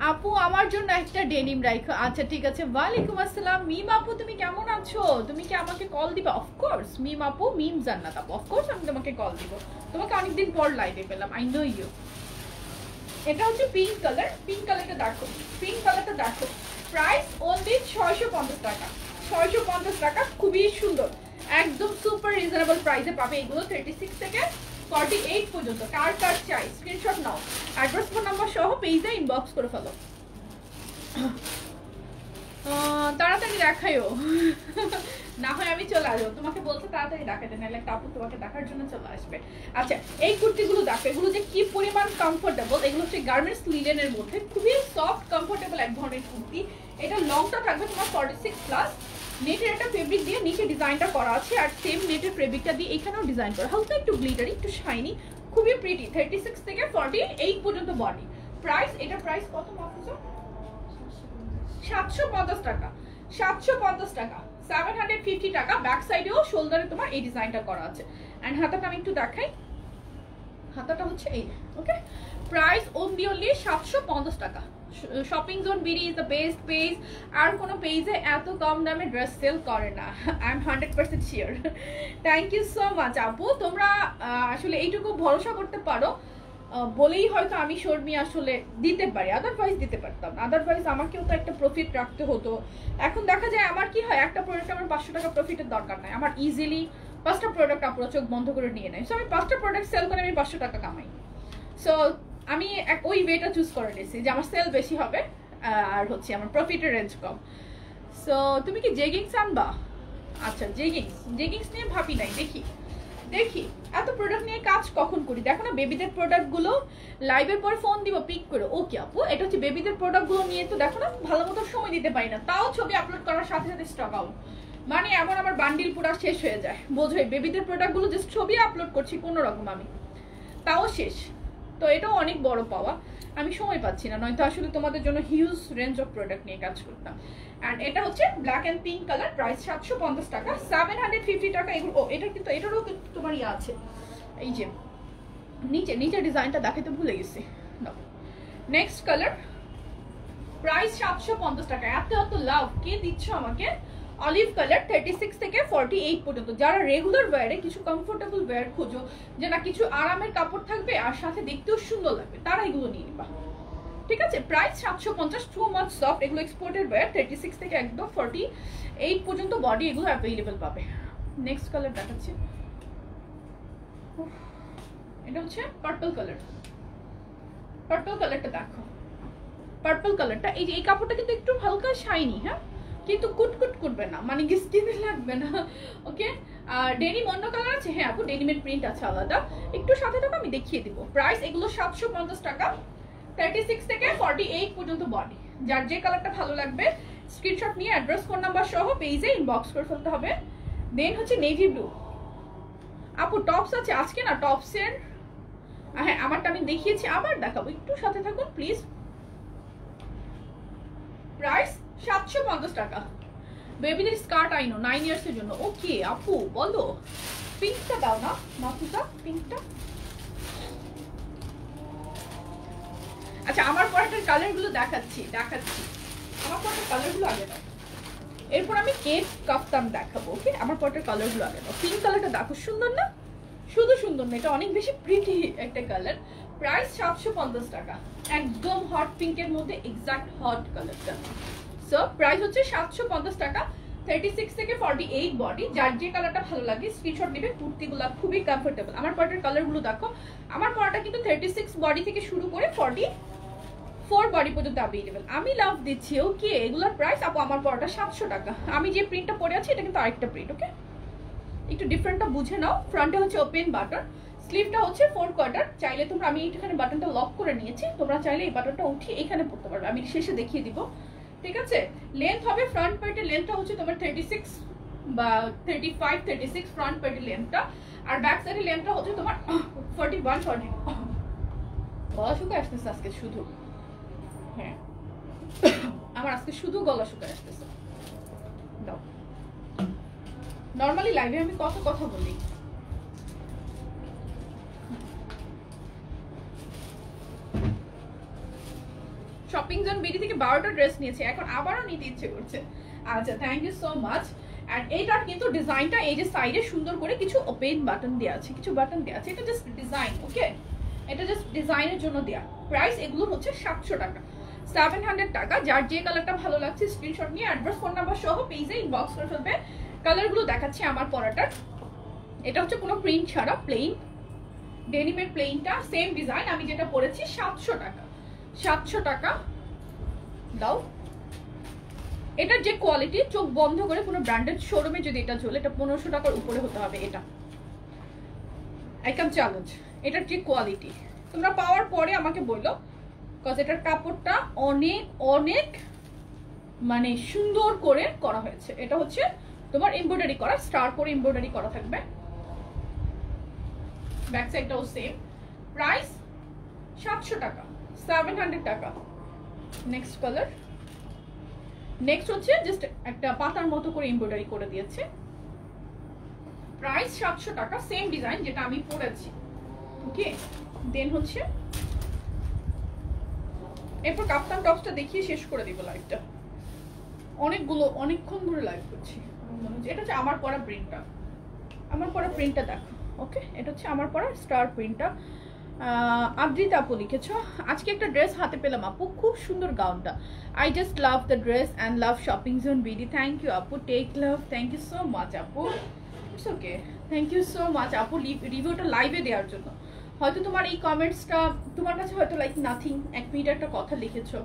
আপু, আমার জন্য একটা ডেনিম রাখো আচ্ছা ঠিক আছে। ওয়ালাইকুম আসসালাম। মিম আপু, তুমি কেমন আছো? তুমি কি আমাকে কল দিবে? অফকোর্স মিম আপু, মিম জান্নাত আপু। অফকোর্স আমি তোমাকে কল দিব। তোমাকে অনেকদিন পর লাইভে পেলাম আই নো ইউ এটা হচ্ছে পিঙ্ক কালার পিঙ্ক কালারটা দেখো। পিঙ্ক কালারটা দেখো। প্রাইস অনলি ছয়শো পঞ্চাশ টাকা। ছয়শো পঞ্চাশ টাকা, খুবই সুন্দর। একদম সুপার রিজনেবল প্রাইসে পাবে এগুলো থার্টি সিক্স থেকে ফর্টি এইট পর্যন্ত। কার কার চাই? স্ক্রিনশট নাও। অ্যাড্রেস ফোন নাম্বার সহ পেজে ইনবক্স করে ফেলো। তাড়াতাড়ি দেখাইও না হয় আমি চলে আসব। তোমাকে বলছে তাড়াতাড়ি দেখাতে, নাহলে একটা তোমাকে দেখার জন্য চলে আসবে। আচ্ছা এই কুর্তিগুলো দেখো, এগুলো যে কি পরিমাণ কমফোর্টেবল এগুলো হচ্ছে গার্মেন্টস লিলেনের মধ্যে। খুবই সফট কমফোর্টেবল এক ধরনের কুর্তি। এটা লংটা থাকবে তোমার ফর্টি সিক্স প্লাস নেটের একটা ফেব্রিক দিয়ে নিচে ডিজাইনটা করা আছে, আর সেম নেটের ফেব্রিকটা দিয়ে এখানেও ডিজাইন করা। হালকা একটু গ্লিটারি একটু শাইনি খুবই প্রিটি থার্টি সিক্স থেকে ফর্টি এইট পর্যন্ত বডি প্রাইস এটা প্রাইস কত মাফুজো? সাতশো পঞ্চাশ টাকা। সাতশো পঞ্চাশ টাকা। সেভেন হান্ড্রেড ফিফটি টাকা। ব্যাক সাইডেও শোল্ডারে তোমার এই ডিজাইনটা করা আছে। অ্যান্ড হাতাটা আমি একটু দেখাই। হাতাটা হচ্ছে এই ওকে প্রাইস অনলি অনলি সাতশো পঞ্চাশ টাকা। Shopping zone BD is the best page আর কোনো পেজে এত কম দামে ড্রেস সেল করে না। I am hundred percent sure thank you so much আপু। তোমরা আসলে এইটুকু ভরসা করতে পারো। বলেই হয়তো আমি শর্মি আসলে দিতে পারি। আদারওয়াইজ দিতে পারতাম আদারওয়াইজ আমাকেও তো একটা প্রফিট রাখতে হতো। এখন দেখা যায় আমার কি হয়, একটা প্রোডাক্ট আমার পাঁচশো টাকা প্রফিটের দরকার নাই। আমার ইজিলি পাঁচটা প্রোডাক্ট আপনার চোখ বন্ধ করে নিয়ে নেয়। সো আমি পাঁচটা প্রোডাক্ট সেল করে আমি পাঁচশো টাকা কামাই। সো আমি ওই ওয়েটা চুজ করে নিয়েছি যে আমার সেল বেশি হবে, আর হচ্ছে আমার প্রফিটের রেঞ্জ কম। সো তুমি কি জেগিংস আনবা? আচ্ছা জেগিংস জেগিংস নিয়ে ভাবি নাই, দেখি। দেখি, এত প্রোডাক্ট নিয়ে কাজ কখন করি? দেখো না বেবিদের প্রোডাক্টগুলো লাইভের পর ফোন দিব পিক করে। ওকে আপু, এটা হচ্ছে বেবিদের প্রোডাক্টগুলো নিয়ে তো দেখো না, ভালো মতো সময় দিতে পারি না। তাও ছবি আপলোড করার সাথে সাথে স্টক আউট মানে এমন আমার বান্ডিল পুরো শেষ হয়ে যায়। বোঝোই বেবিদের প্রোডাক্টগুলো জাস্ট ছবি আপলোড করছি কোনো রকম আমি। তাও শেষ। তো এটাও অনেক বড় পাওয়া। আমি সময় পাচ্ছি না, নয়তো আসলে তোমাদের জন্য হিউজ রেঞ্জ অফ প্রোডাক্ট নিয়ে কাজ করতাম। অ্যান্ড এটা হচ্ছে black and pink colour price সাতশো পঞ্চাশ টাকা। সেভেন হান্ড্রেড ফিফটি টাকা এগুলো, ও, এটা কিন্তু, এটারও কিন্তু তোমার ইয়ে আছে। এই যে, নিচে নিচে ডিজাইনটা দেখাতে ভুলে গেছি। নেক্সট কালার প্রাইস সাতশো পঞ্চাশ টাকা। এত এত লাভ কে দিচ্ছ আমাকে? অলিভ কালার থার্টি সিক্স থেকে ফর্টি এইট পর্যন্ত। যারা রেগুলার ওয়্যারে কিছু কমফোর্টেবল ওয়্যার খোঁজো, যে না কিছু আরামের কাপড় থাকবে আর সাথে দেখতেও সুন্দর লাগবে, তারা এগুলো নিয়ে নিবা। ঠিক আছে? প্রাইস সাতশো পঞ্চাশ টু মান্থ সফট এগুলো এক্সপোর্টেড ওয়্যার থার্টি সিক্স থেকে একদম ফর্টি এইট পর্যন্ত বডি এগুলো অ্যাভেলেবেল পাবে। নেক্সট কালার দেখাচ্ছি। এটা হচ্ছে পার্পল কালার পার্পল কালারটা দেখো। পার্পল কালারটা এই যে এই কাপড়টা কিন্তু একটু হালকা শাইনি হ্যাঁ? কিন্তু কুটকুট করবে না মানে কি স্কিনে লাগবে না? ওকে আর ডেনিম অন্য কালার আছে? হ্যাঁ আপু ডেনিমের প্রিন্ট আছে আলাদা। একটু সাথে থাকো, আমি দেখিয়ে দিব। প্রাইস এগুলো সাতশো পঞ্চাশ টাকা। থার্টি সিক্স থেকে ফর্টি এইট পর্যন্ত বডি যার যে কালারটা ভালো লাগবে স্ক্রিনশট নিয়ে অ্যাড্রেস ফোন নাম্বার সহ পেজে ইনবক্স করে ফেলতে হবে। দেন হচ্ছে নেভি ব্লু আপু টপস আছে, আজকে না টপসের হ্যাঁ আমারটা আমি দেখিয়েছি, আবার দেখাবো। একটু সাথে থাকুন প্লিজ প্রাইস সাতশো পঞ্চাশ টাকা। বেবিদের স্কার্ট আইনো নাইন ইয়ার্স এর জন্য। ওকে, আপু, বলো। পিঙ্কটা দাও না। মাতুটা পিঙ্কটা আচ্ছা আমার পরাটার কালারগুলো দেখাচ্ছি দেখাচ্ছি। আমার পরাটার কালারগুলো আগে দাও। এরপর আমি কেক কাফতাম দেখাবো ওকে আমার পরাটার কালারগুলো আগে দাও। পিঙ্ক কালারটা দেখো, সুন্দর না? শুধু সুন্দর না, এটা অনেক বেশি প্রিটি একটা কালার প্রাইস সাতশো পঞ্চাশ টাকা। একদম হট পিঙ্কের মধ্যে এক্সাক্ট হট কালারটা সো প্রাইস হচ্ছে সাতশো পঞ্চাশ টাকা থার্টি সিক্স থেকে ফর্টি এইট বডি যার যে কালারটা ভালো লাগে স্ক্রিনশট নেবে, কুর্তিগুলো খুবই কমফোর্টেবল আমার পরাটার কালারগুলো দেখো, আমার পরাটা কিন্তু থার্টি সিক্স বডি থেকে শুরু করে ফর্টি ফোর বডি পর্যন্ত অ্যাভেলেবেল আমি লাভ দিচ্ছি ওকে এগুলোর প্রাইস আপু, আমার পরাটা সাতশো টাকা। আমি যে প্রিন্টটা পরে আছি, এটা কিন্তু আরেকটা প্রিন্ট ওকে একটু ডিফারেন্টটা বুঝে নাও। ফ্রন্টে হচ্ছে ওপেন বাটন স্লিভটা হচ্ছে ফোর কোয়ার্টার চাইলে তোমরা, আমি এইখানে বাটনটা লক করে নিয়েছি, তোমরা চাইলে এই বাটনটা উঠিয়ে এখানে পড়তে পারবে। আমি শেষে দেখিয়ে দিব। ঠিক আছে? লেন্থ হবে ফ্রন্ট পার্টের লেন্থটা হচ্ছে তোমার থার্টি সিক্স বা thirty five thirty six front পার্টের লেন্থটা আর ব্যাক সাইডের লেন্থটা হচ্ছে তোমার ফর্টি ওয়ান ফর্টি গলা শুকায় আসতেছে আজকে শুধু। হ্যাঁ। আমার আজকে শুধু গলা শুকায় আসতেছে। দাও। নর্মালি লাইভে আমি কত কথা বলি? শপিং জোন বিডি থেকে বারোটা ড্রেস নিয়েছে, এখন আবারও নিতে ইচ্ছে করছে। আচ্ছা thank you so much and এইটার কিন্তু ডিজাইনটা এই যে সাইডে সুন্দর করে কিছু ওপেন বাটন দেওয়া আছে, কিছু বাটন দেওয়া আছে। এটা জাস্ট ডিজাইন ওকে এটা জাস্ট ডিজাইনের জন্য দেওয়া প্রাইস এগুলো হচ্ছে সাতশো টাকা। সেভেন হান্ড্রেড টাকা, যার যে কালারটা ভালো লাগছে স্ক্রিনশট নিয়ে অ্যাড্রেস ফোন নাম্বার সহ পেজে ইনবক্স করে ফেলবে। কালারগুলো দেখাচ্ছি আমার পরাটার। এটা হচ্ছে কোনো প্রিন্ট ছাড়া প্লেন ডেনিমের প্লেনটা সেম ডিজাইন আমি যেটা পরেছি, সাতশো টাকা। সাতশো টাকা। দাও। এটার যে কোয়ালিটি চোখ বন্ধ করে কোনো ব্র্যান্ডেড শোরুমে যদি এটা চলে এটা পনেরোশো টাকার উপরে হতে হবে এটা। ক্যান চ্যালেঞ্জ এটার যে কোয়ালিটি তোমরা পাওয়ার পরে আমাকে বলল কজ এটার কাপড়টা অনেক অনেক মানে সুন্দর করে করা হয়েছে। এটা হচ্ছে তোমার এমব্রয়ডারি করা স্টার করে এমব্রয়ডারি করা থাকবে। ব্যাক সাইডটাও সেম প্রাইস সাতশো টাকা। সেভেন হান্ড্রেড টাকা। নেক্সট কালার নেক্সট হচ্ছে জাস্ট একটা পাতার মতো করে এমব্রয়ডারি করে দিয়েছে। প্রাইস সাতশো টাকা সেম ডিজাইন যেটা আমি পরেছি। ওকে দেন হচ্ছে এরপর কাপ্তান টপসটা দেখিয়ে শেষ করে দিব লাইভটা অনেকগুলো, অনেকক্ষণ ধরে লাইভ করছি। মনে হচ্ছে এটা হচ্ছে আমার পরা প্রিন্টটা আমার পরা প্রিন্টটা দেখো ওকে এটা হচ্ছে আমার পরা স্টার প্রিন্টটা আদ্রিত আপু লিখেছ, আজকে একটা ড্রেস হাতে পেলাম আপু, খুব সুন্দর গাউনটা I just love the dress and love shopping zone BD thank you আপু take love thank you so much আপু। It's okay thank you so much আপু রিভিউটা লাইভে দেওয়ার জন্য। হয়তো তোমার এই কমেন্টসটা তোমার কাছে হয়তো লাইক নাথিং এক মিনিট একটা কথা লিখেছো।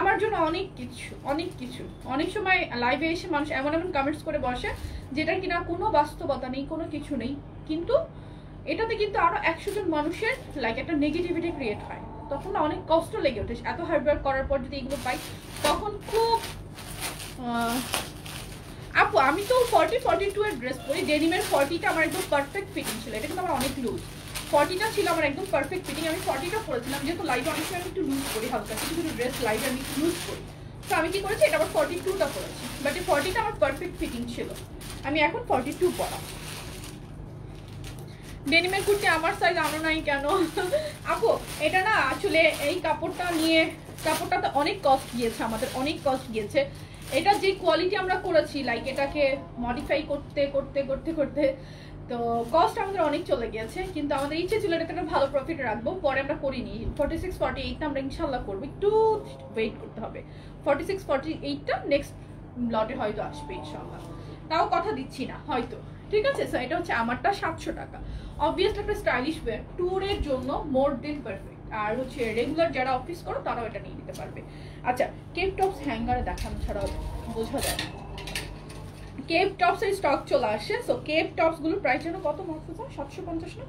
আমার জন্য অনেক কিছু অনেক কিছু। অনেক সময় লাইভে এসে মানুষ এমন এমন কমেন্টস করে বসে, যেটা কিনা কোনো বাস্তবতা নেই, কোনো কিছু নেই। কিন্তু এটাতে কিন্তু আরও একশো জন মানুষের লাইক একটা নেগেটিভিটি ক্রিয়েট হয়। তখন অনেক কষ্ট লেগে ওঠে। এত হার্ডওয়ার্ক করার পর যদি এগুলো পাই, তখন খুব আপু, আমি তো ফর্টি ফর্টি টু এর ড্রেস পরি। ডেনিমের ফর্টিটা আমার একদম পারফেক্ট ফিটিং ছিল। এটা কিন্তু আমার অনেক লুজ ফর্টিটা ছিল আমার একদম পারফেক্ট ফিটিং আমি ফর্টিটা পরেছিলাম। যেহেতু লাইভে অনেক সময় আমি একটু লুজ করি হালকা। কিছু কিছু ড্রেস লাইভে আমি লুজ করি তো আমি কি করেছি? এটা আমার ফর্টি টুটা পরেছি। বাট এই ফর্টিটা আমার পারফেক্ট ফিটিং ছিল। আমি এখন ফর্টি টু পরা ডেনিমের কুর্তি আমার সাইজ আনো নাই কেন? আপু, এটা না আসলে এই কাপড়টা নিয়ে কাপড়টাতে অনেক কস্ট গিয়েছে আমাদের, অনেক কস্ট গিয়েছে। এটা যে কোয়ালিটি আমরা করেছি লাইক এটাকে মডিফাই করতে করতে করতে করতে, তো কস্ট আমাদের অনেক চলে গিয়েছে, কিন্তু আমাদের ইচ্ছে ছিল এটাতে একটা ভালো প্রফিট রাখব, পরে আমরা করিনি। ফর্টি সিক্স ফর্টি এইটটা আমরা ইনশাল্লাহ করব, একটু ওয়েট করতে হবে। ফর্টি সিক্স ফর্টি এইটটা নেক্সট লটে হয়তো আসবে ইনশাল্লাহ তাও কথা দিচ্ছি না, হয়তো। ঠিক আছে? সো এটা হচ্ছে আমারটা সাতশো টাকা। অবভিয়াসলি একটা স্টাইলিশ ওয়্যার ট্যুরের জন্য মোর দেন পারফেক্ট আর হচ্ছে রেগুলার যারা অফিস করো, তারাও এটা নিয়ে নিতে পারবে। আচ্ছা কেপ টপস হ্যাঙ্গারে দেখানো ছাড়াও বোঝা যায়। কেপ টপস এর স্টক চলে আসে সো কেপ টপসগুলো প্রাইস যেন কত মার্কস সাতশো পঞ্চাশ না?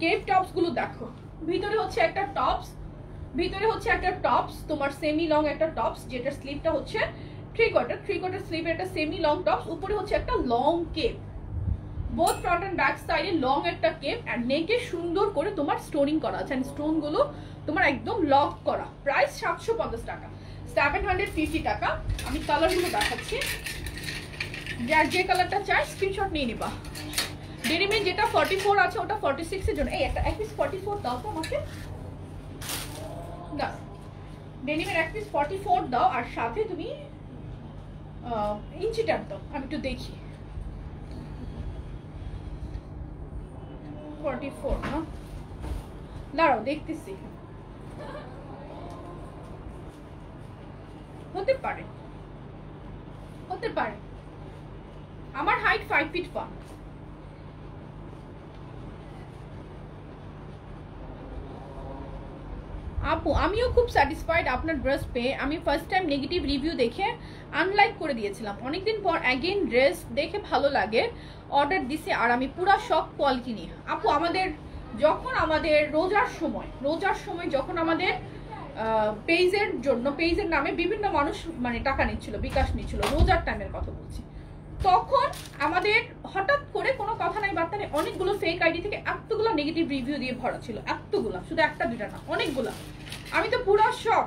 কেপ টপসগুলো দেখো, ভিতরে হচ্ছে একটা টপস ভিতরে হচ্ছে একটা টপস তোমার সেমি লং একটা টপস যেটা স্লিপটা হচ্ছে থ্রি কোয়ার্টার থ্রি কোয়ার্টার স্লিপের একটা সেমি লং টপস উপরে হচ্ছে একটা long cape both front and back সাইডে লং একটা কেপ অ্যান্ড নেকে সুন্দর করে তোমার স্টোনিং করা আছে। অ্যান্ড স্টোনগুলো তোমার একদম লক করা। প্রাইস সাতশো পঞ্চাশ টাকা। সেভেন হান্ড্রেড ফিফটি টাকা। আমি কালারগুলো দেখাচ্ছি। যার যে কালারটা চাই স্ক্রিনশট নিয়ে নিবা। ডেনিমে যেটা ফর্টি ফোর আছে, ওটা ফর্টি সিক্সের জন্য। এই একটা, এক পিস ফর্টি ফোর দাও তো আমাকে। দাও। ডেনিমের এক পিস ফর্টি ফোর দাও, আর সাথে তুমি ইঞ্চিটার দাও। আমি একটু দেখি। ফর্টি ফোর না দাঁড়াও দেখতেছি। হতে পারে। হতে পারে। আমার হাইট ফাইভ ফিট ওয়ান আপু, আমিও খুব স্যাটিসফাইড আপনার ড্রেস পেয়ে। আমি ফার্স্ট টাইম নেগেটিভ রিভিউ দেখে আনলাইক করে দিয়েছিলাম। অনেকদিন পর অ্যাগেন ড্রেস দেখে ভালো লাগে। অর্ডার দিছে আর আমি পুরা সব কোয়ালিটি নিয়ে। আপু, আমাদের যখন আমাদের রোজার সময় রোজার সময় যখন আমাদের পেজের জন্য পেজের নামে বিভিন্ন মানুষ মানে টাকা নিচ্ছিল, বিকাশ নিচ্ছিল, রোজার টাইমের কথা বলছি। তখন আমাদের হঠাৎ করে কোনো কথা নাই, বার্তা নেই, অনেকগুলো ফেক আইডি থেকে এতগুলো নেগেটিভ রিভিউ দিয়ে ভরা ছিল, এতগুলো, শুধু একটা দুটা না, অনেকগুলো। আমি তো পুরো শক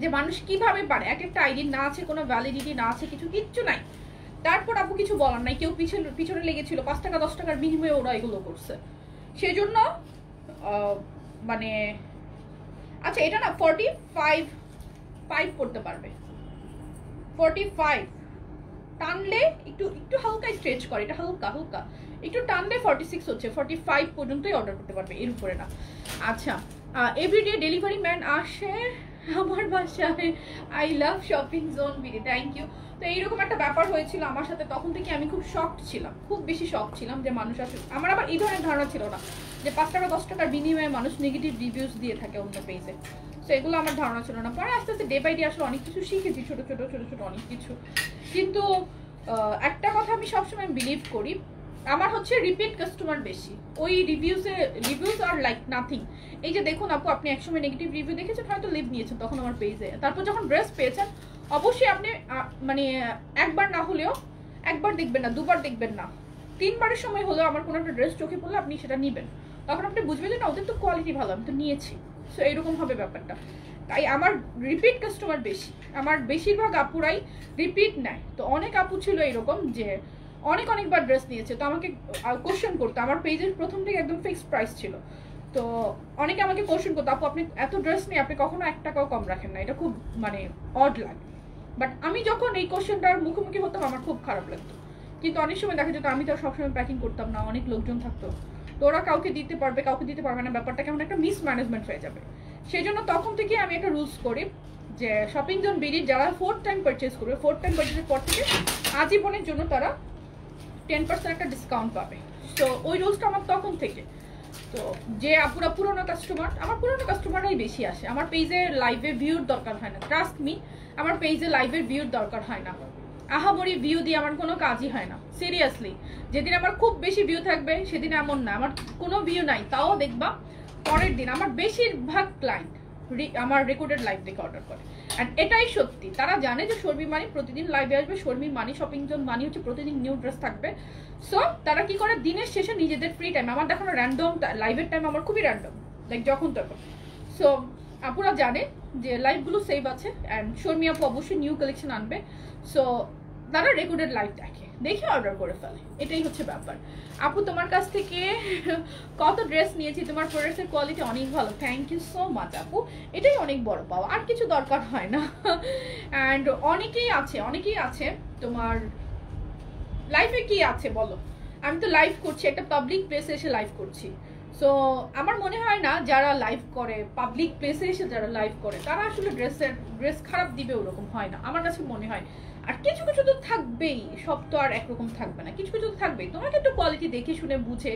যে মানুষ কীভাবে পারে, এক একটা আইডি না আছে, কোনো ভ্যালিডিটি না আছে, কিছু কিচ্ছু নাই। তারপর আপু কিছু বলার নাই, কেউ পিছনে পিছনে লেগেছিল, পাঁচ টাকা, দশ টাকার বিনিময়ে ওরা এগুলো করছে। সেই জন্য মানে আচ্ছা এটা না ফর্টি ফাইভ ফাইভ করতে পারবে। ফর্টি ফাইভ টানলে একটু একটু হালকা স্ট্রেচ করে, এটা হালকা হালকা। একটু টানলে ফর্টি সিক্স হচ্ছে ফর্টি ফাইভ পর্যন্তই অর্ডার করতে পারবে, এর উপরে না। আচ্ছা এভরিডে ডেলিভারি ম্যান আসে আমার বাসায়। I love shopping zone BD thank you তো এইরকম একটা ব্যাপার হয়েছিল আমার সাথে, তখন থেকে আমি খুব শকড ছিলাম, খুব বেশি শখ ছিলাম যে মানুষ আসলে আমার আবার এই ধরনের ধারণা ছিল না, যে পাঁচ টাকা, দশ টাকার বিনিময়ে মানুষ নেগেটিভ রিভিউস দিয়ে থাকে অন্য পেজে এগুলো আমার ধারণা ছিল না। পরে আস্তে আস্তে ডে বাই ডে আসলে অনেক কিছু শিখেছি, ছোট ছোট ছোট ছোট অনেক কিছু। কিন্তু একটা কথা আমি সবসময় বিলিভ করি, আমার হচ্ছে রিপিট কাস্টমার বেশি। ওই রিভিউসে রিভিউস আর লাইক নাথিং এই যে দেখুন আপু, আপনি একসময় নেগেটিভ রিভিউ দেখেছেন, হয়তো লিভ নিয়েছেন, তখন আমার পেজে তারপর যখন ড্রেস পেয়েছেন, অবশ্যই আপনি মানে একবার না হলেও, একবার দেখবেন না, দুবার দেখবেন না। তিনবারের সময় হলেও আমার কোনো একটা ড্রেস চোখে পড়লে আপনি সেটা নেবেন। তখন আপনি বুঝবেন যে, না, ওদের তো কোয়ালিটি ভালো, আমি তো নিয়েছি। সো এইরকম হবে ব্যাপারটা। তাই আমার রিপিট কাস্টমার বেশি। আমার বেশিরভাগ আপুরাই রিপিট নেয়। তো অনেক আপু ছিল এরকম যে অনেক অনেকবার ড্রেস নিয়েছে। তো আমাকে কোশ্চেন করতো। আমার পেজের প্রথম থেকে একদম ফিক্সড প্রাইস ছিল। তো অনেকে আমাকে কোশ্চেন করতো, আপু, আপনি এত ড্রেস নিয়ে আপনি কখনো এক টাকাও কম রাখেন না। এটা খুব মানে অড লাগে। বাট আমি যখন এই কোশ্চেনটার মুখোমুখি হতাম, আমার খুব খারাপ লাগতো। কিন্তু অনেক সময় দেখা যেত, আমি তো সবসময় প্যাকিং করতাম না, অনেক লোকজন থাকতো। তো ওরা কাউকে দিতে পারবে, কাউকে দিতে পারবে না ব্যাপারটা কেমন একটা মিস ম্যানেজমেন্ট হয়ে যাবে। সেই জন্য তখন থেকে আমি একটা রুলস করি যে শপিং জোন বিডির যারা ফোর্থ টাইম পারচেস করবে ফোর্থ টাইম পারচেসের পর থেকে আজীবনের জন্য তারা টেন পার্সেন্ট একটা ডিসকাউন্ট পাবে। তো ওই রুলসটা আমার তখন থেকে। তো যে আপুরা পুরোনো কাস্টমার আমার পুরোনো কাস্টমাররাই বেশি আসে। আমার পেজে লাইভে ভিউর দরকার হয় না। ট্রাস্ট মি আমার পেজে লাইভের ভিউর দরকার হয় না। আহামরি ভিউ দিয়ে আমার কোনো কাজই হয় না সিরিয়াসলি যেদিন আমার খুব বেশি ভিউ থাকবে, সেদিন এমন না। আমার কোনো ভিউ নাই, তাও দেখবা পরের দিন আমার বেশিরভাগ ক্লায়েন্ট আমার রেকর্ডেড লাইভ দেখে অর্ডার করে। অ্যান্ড এটাই সত্যি, তারা জানে যে শর্মি মানি প্রতিদিন লাইভে আসবে, শর্মি মানি শপিং জোন মানি হচ্ছে প্রতিদিন নিউ ড্রেস থাকবে। সো তারা কি করে? দিনের শেষে নিজেদের ফ্রি টাইম আমার দেখানো র্যান্ডম লাইভের টাইম আমার খুবই র্যান্ডম লাইক যখন তখন। সো আপুরা জানে যে লাইভগুলো সেভ আছে অ্যান্ড শর্মি আপু অবশ্যই নিউ কালেকশন আনবে। সো তারা রেকর্ডেড লাইভ দেখে। দেখে অর্ডার করে ফেলে। এটাই হচ্ছে ব্যাপার। আপু, তোমার কাছ থেকে কত ড্রেস নিয়েছি, তোমার প্রোডাক্টের কোয়ালিটি অনেক ভালো। থ্যাংক ইউ সো মাচ আপু। এটাই অনেক বড় পাওয়া। আর কিছু দরকার হয় না। অ্যান্ড অনেকেই আছে অনেকেই আছে, তোমার লাইফে কি আছে বলো? আমি তো লাইভ করছি, একটা পাবলিক প্লেসে এসে লাইভ করছি। সো আমার মনে হয় না যারা লাইভ করে পাবলিক প্লেসে এসে যারা লাইভ করে, তারা আসলে ড্রেসের ড্রেস খারাপ দিবে ওরকম হয় না। আমার কাছে মনে হয় আর কিছু কিছু তো থাকবেই, সব তো আর একরকম থাকবে না। কিছু কিছু তো থাকবেই। তোমাকে একটু কোয়ালিটি দেখে শুনে বুঝে,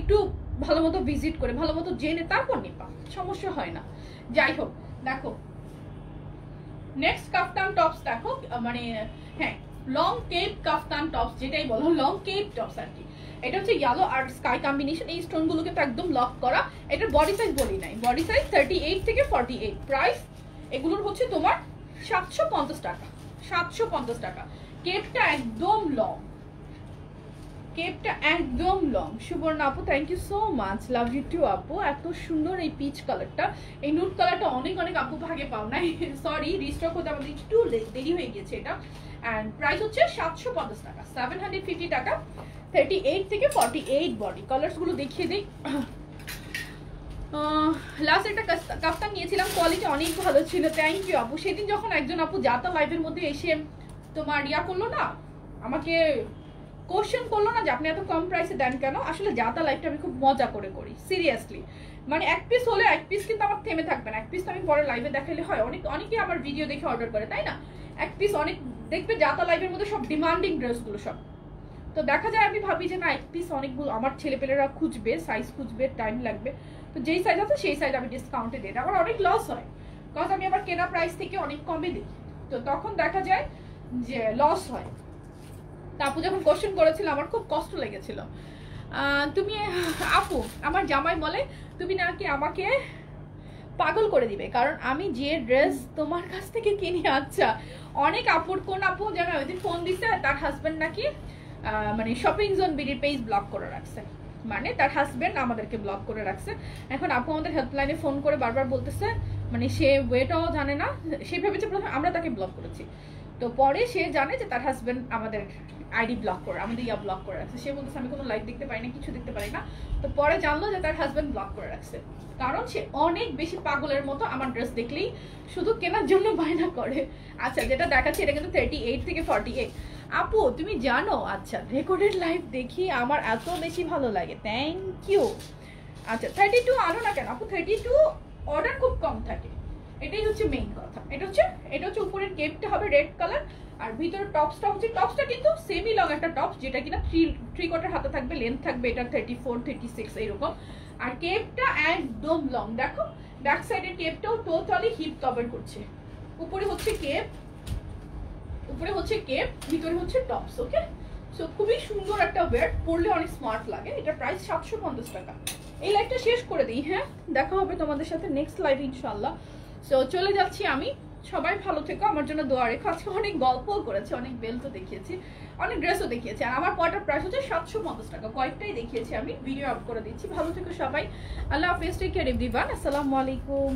একটু ভালো মতো ভিজিট করে, ভালো মতো জেনে তারপর নিবা, সমস্যা হয় না। যাই হোক, দেখো। নেক্সট কাফতান টপস দেখো মানে হ্যাঁ লং কেপ কাফতান টপস যেটাই বলো লং কেপ টপস আর কি। এটা হচ্ছে ইয়েলো আর স্কাই কম্বিনেশন এই স্টোনগুলোকে তো একদম লক করা। এটার বডি সাইজ বলি নাই বডি সাইজ থার্টি এইট থেকে ফর্টি এইট প্রাইস এগুলোর হচ্ছে তোমার সাতশো পঞ্চাশ টাকা। সাতশো পঞ্চাশ টাকা। কেপটা একদম লং। কেপটা একদম লং। সুবর্ণ আপু thank you so much love you too আপু। এত সুন্দর এই পিচ কালারটা এই নুট কালারটা অনেক অনেক আপু ভাগে পাও নাই। সরি রিস্টক হতে আমাদের একটু দেরি হয়ে গিয়েছে এটা। অ্যান্ড প্রাইস হচ্ছে সাতশো পঞ্চাশ টাকা। সেভেন হান্ড্রেড ফিফটি টাকা। থার্টি এইট থেকে ফর্টি এইট বডি কালার্সগুলো দেখিয়ে দিই। লাস্ট একটা কাফতান নিয়েছিলাম কোয়ালিটি অনেক ভালো ছিল থ্যাংক ইউ আপু। সেদিন যখন একজন আপু যাতা লাইভের মধ্যে এসে তোমার ইয়া করল না, আমাকে কোশ্চেন করল না যে, আপনি এত কম প্রাইসে দেন কেন? আসলে যাতা লাইফটা আমি খুব মজা করে করি সিরিয়াসলি মানে এক পিস হলে এক পিস কিন্তু আমার থেমে থাকবে না। এক পিস তো আমি পরে লাইভে দেখালে হয়। অনেক অনেকেই আমার ভিডিও দেখে অর্ডার করে, তাই না? এক পিস অনেক দেখবে যাতা লাইভের মধ্যে সব ডিমান্ডিং ড্রেসগুলো সব। তো দেখা যায় আমি ভাবি যে, না, এক পিস অনেকগুলো আমার ছেলেপেলেরা খুঁজবে সাইজ খুঁজবে টাইম লাগবে। তো যেই সাইজ আছে, সেই সাইজ আমি ডিসকাউন্টে দিই। আমার অনেক লস হয়। কারণ আমি আবার কেনা প্রাইস থেকে অনেক কমে দিই। তো তখন দেখা যায় যে লস হয়। তা আপু যখন কোশ্চেন করেছিল, আমার খুব কষ্ট লেগেছিল। তুমি, আপু, আমার জামাই বলে, তুমি নাকি আমাকে পাগল করে দিবে? কারণ আমি যে ড্রেস তোমার কাছ থেকে কিনি আচ্ছা অনেক আপুর কোন আপু যেন ওই দিন ফোন দিছে, তার হাজবেন্ড নাকি মানে শপিং জোন বিডির পেজ ব্লক করে রাখছে। মানে তার হাজবেন্ড আমাদেরকে ব্লক করে রাখছে। এখন আপু আমাদের হেল্পলাইনে ফোন করে বারবার বলতেছে মানে সে ওয়েটাও জানে না, সে ভেবেছে প্রথমে আমরা তাকে ব্লক করেছি। তো পরে সে জানে যে তার হাজব্যান্ড আমাদের আইডি ব্লক করে, আমাদের ইয়া ব্লক করে রাখছে। সে বলতেছে, আমি কোনো লাইভ দেখতে পারি না কিছু দেখতে পারি না তো পরে জানলো যে তার হাজব্যান্ড ব্লক করে রাখছে। কারণ সে অনেক বেশি পাগলের মতো আমার ড্রেস দেখলেই শুধু কেনার জন্য বায়না করে। আচ্ছা যেটা দেখাচ্ছে, এটা কিন্তু থার্টি এইট থেকে ফর্টি এইট আপু, তুমি জানো? আচ্ছা রেকর্ডেড লাইভ দেখি আমার এত বেশি ভালো লাগে। থ্যাংক ইউ আচ্ছা থার্টি টু আনো না কেন? আপু থার্টি টু অর্ডার খুব কম থাকে। এটাই হচ্ছে মেইন কথা। এটা হচ্ছে এটা হচ্ছে উপরের কেপটা হবে রেড কালার আর ভিতরে টপসটা হচ্ছে টপসটা কিন্তু সেমি লং একটা টপস যেটা কিনা থ্রি থ্রি কোয়ার্টার হাতে থাকবে লেন্থ থাকবে, এটা থার্টি ফোর থার্টি সিক্স এইরকম আর কেপটা একদম লং দেখো ব্যাক সাইডের কেপটাও টোটালি হিপ কভার করছে। উপরে হচ্ছে কেপ উপরে হচ্ছে কেপ ভিতরে হচ্ছে টপস ওকে সো খুবই সুন্দর একটা ওয়েট পরলে অনেক স্মার্ট লাগে। এটা প্রাইস সাতশো পঞ্চাশ টাকা। এই লাইভটা শেষ করে দিই হ্যাঁ? দেখা হবে তোমাদের সাথে নেক্সট লাইভ ইনশাল্লাহ সো চলে যাচ্ছি আমি। সবাই ভালো থেকো, আমার জন্য দোয়া রেখো। আজকে অনেক গল্পও করেছি, অনেক বেল্টও দেখিয়েছি, অনেক ড্রেসও দেখিয়েছি। আর আমার পয়টার প্রাইস হচ্ছে সাতশো পঞ্চাশ টাকা। কয়েকটাই দেখিয়েছি আমি ভিডিও আপ করে দিচ্ছি। ভালো থেকো সবাই। আল্লাহ হাফেজ টেক কেয়ার এভরিওয়ান আসসালামু আলাইকুম।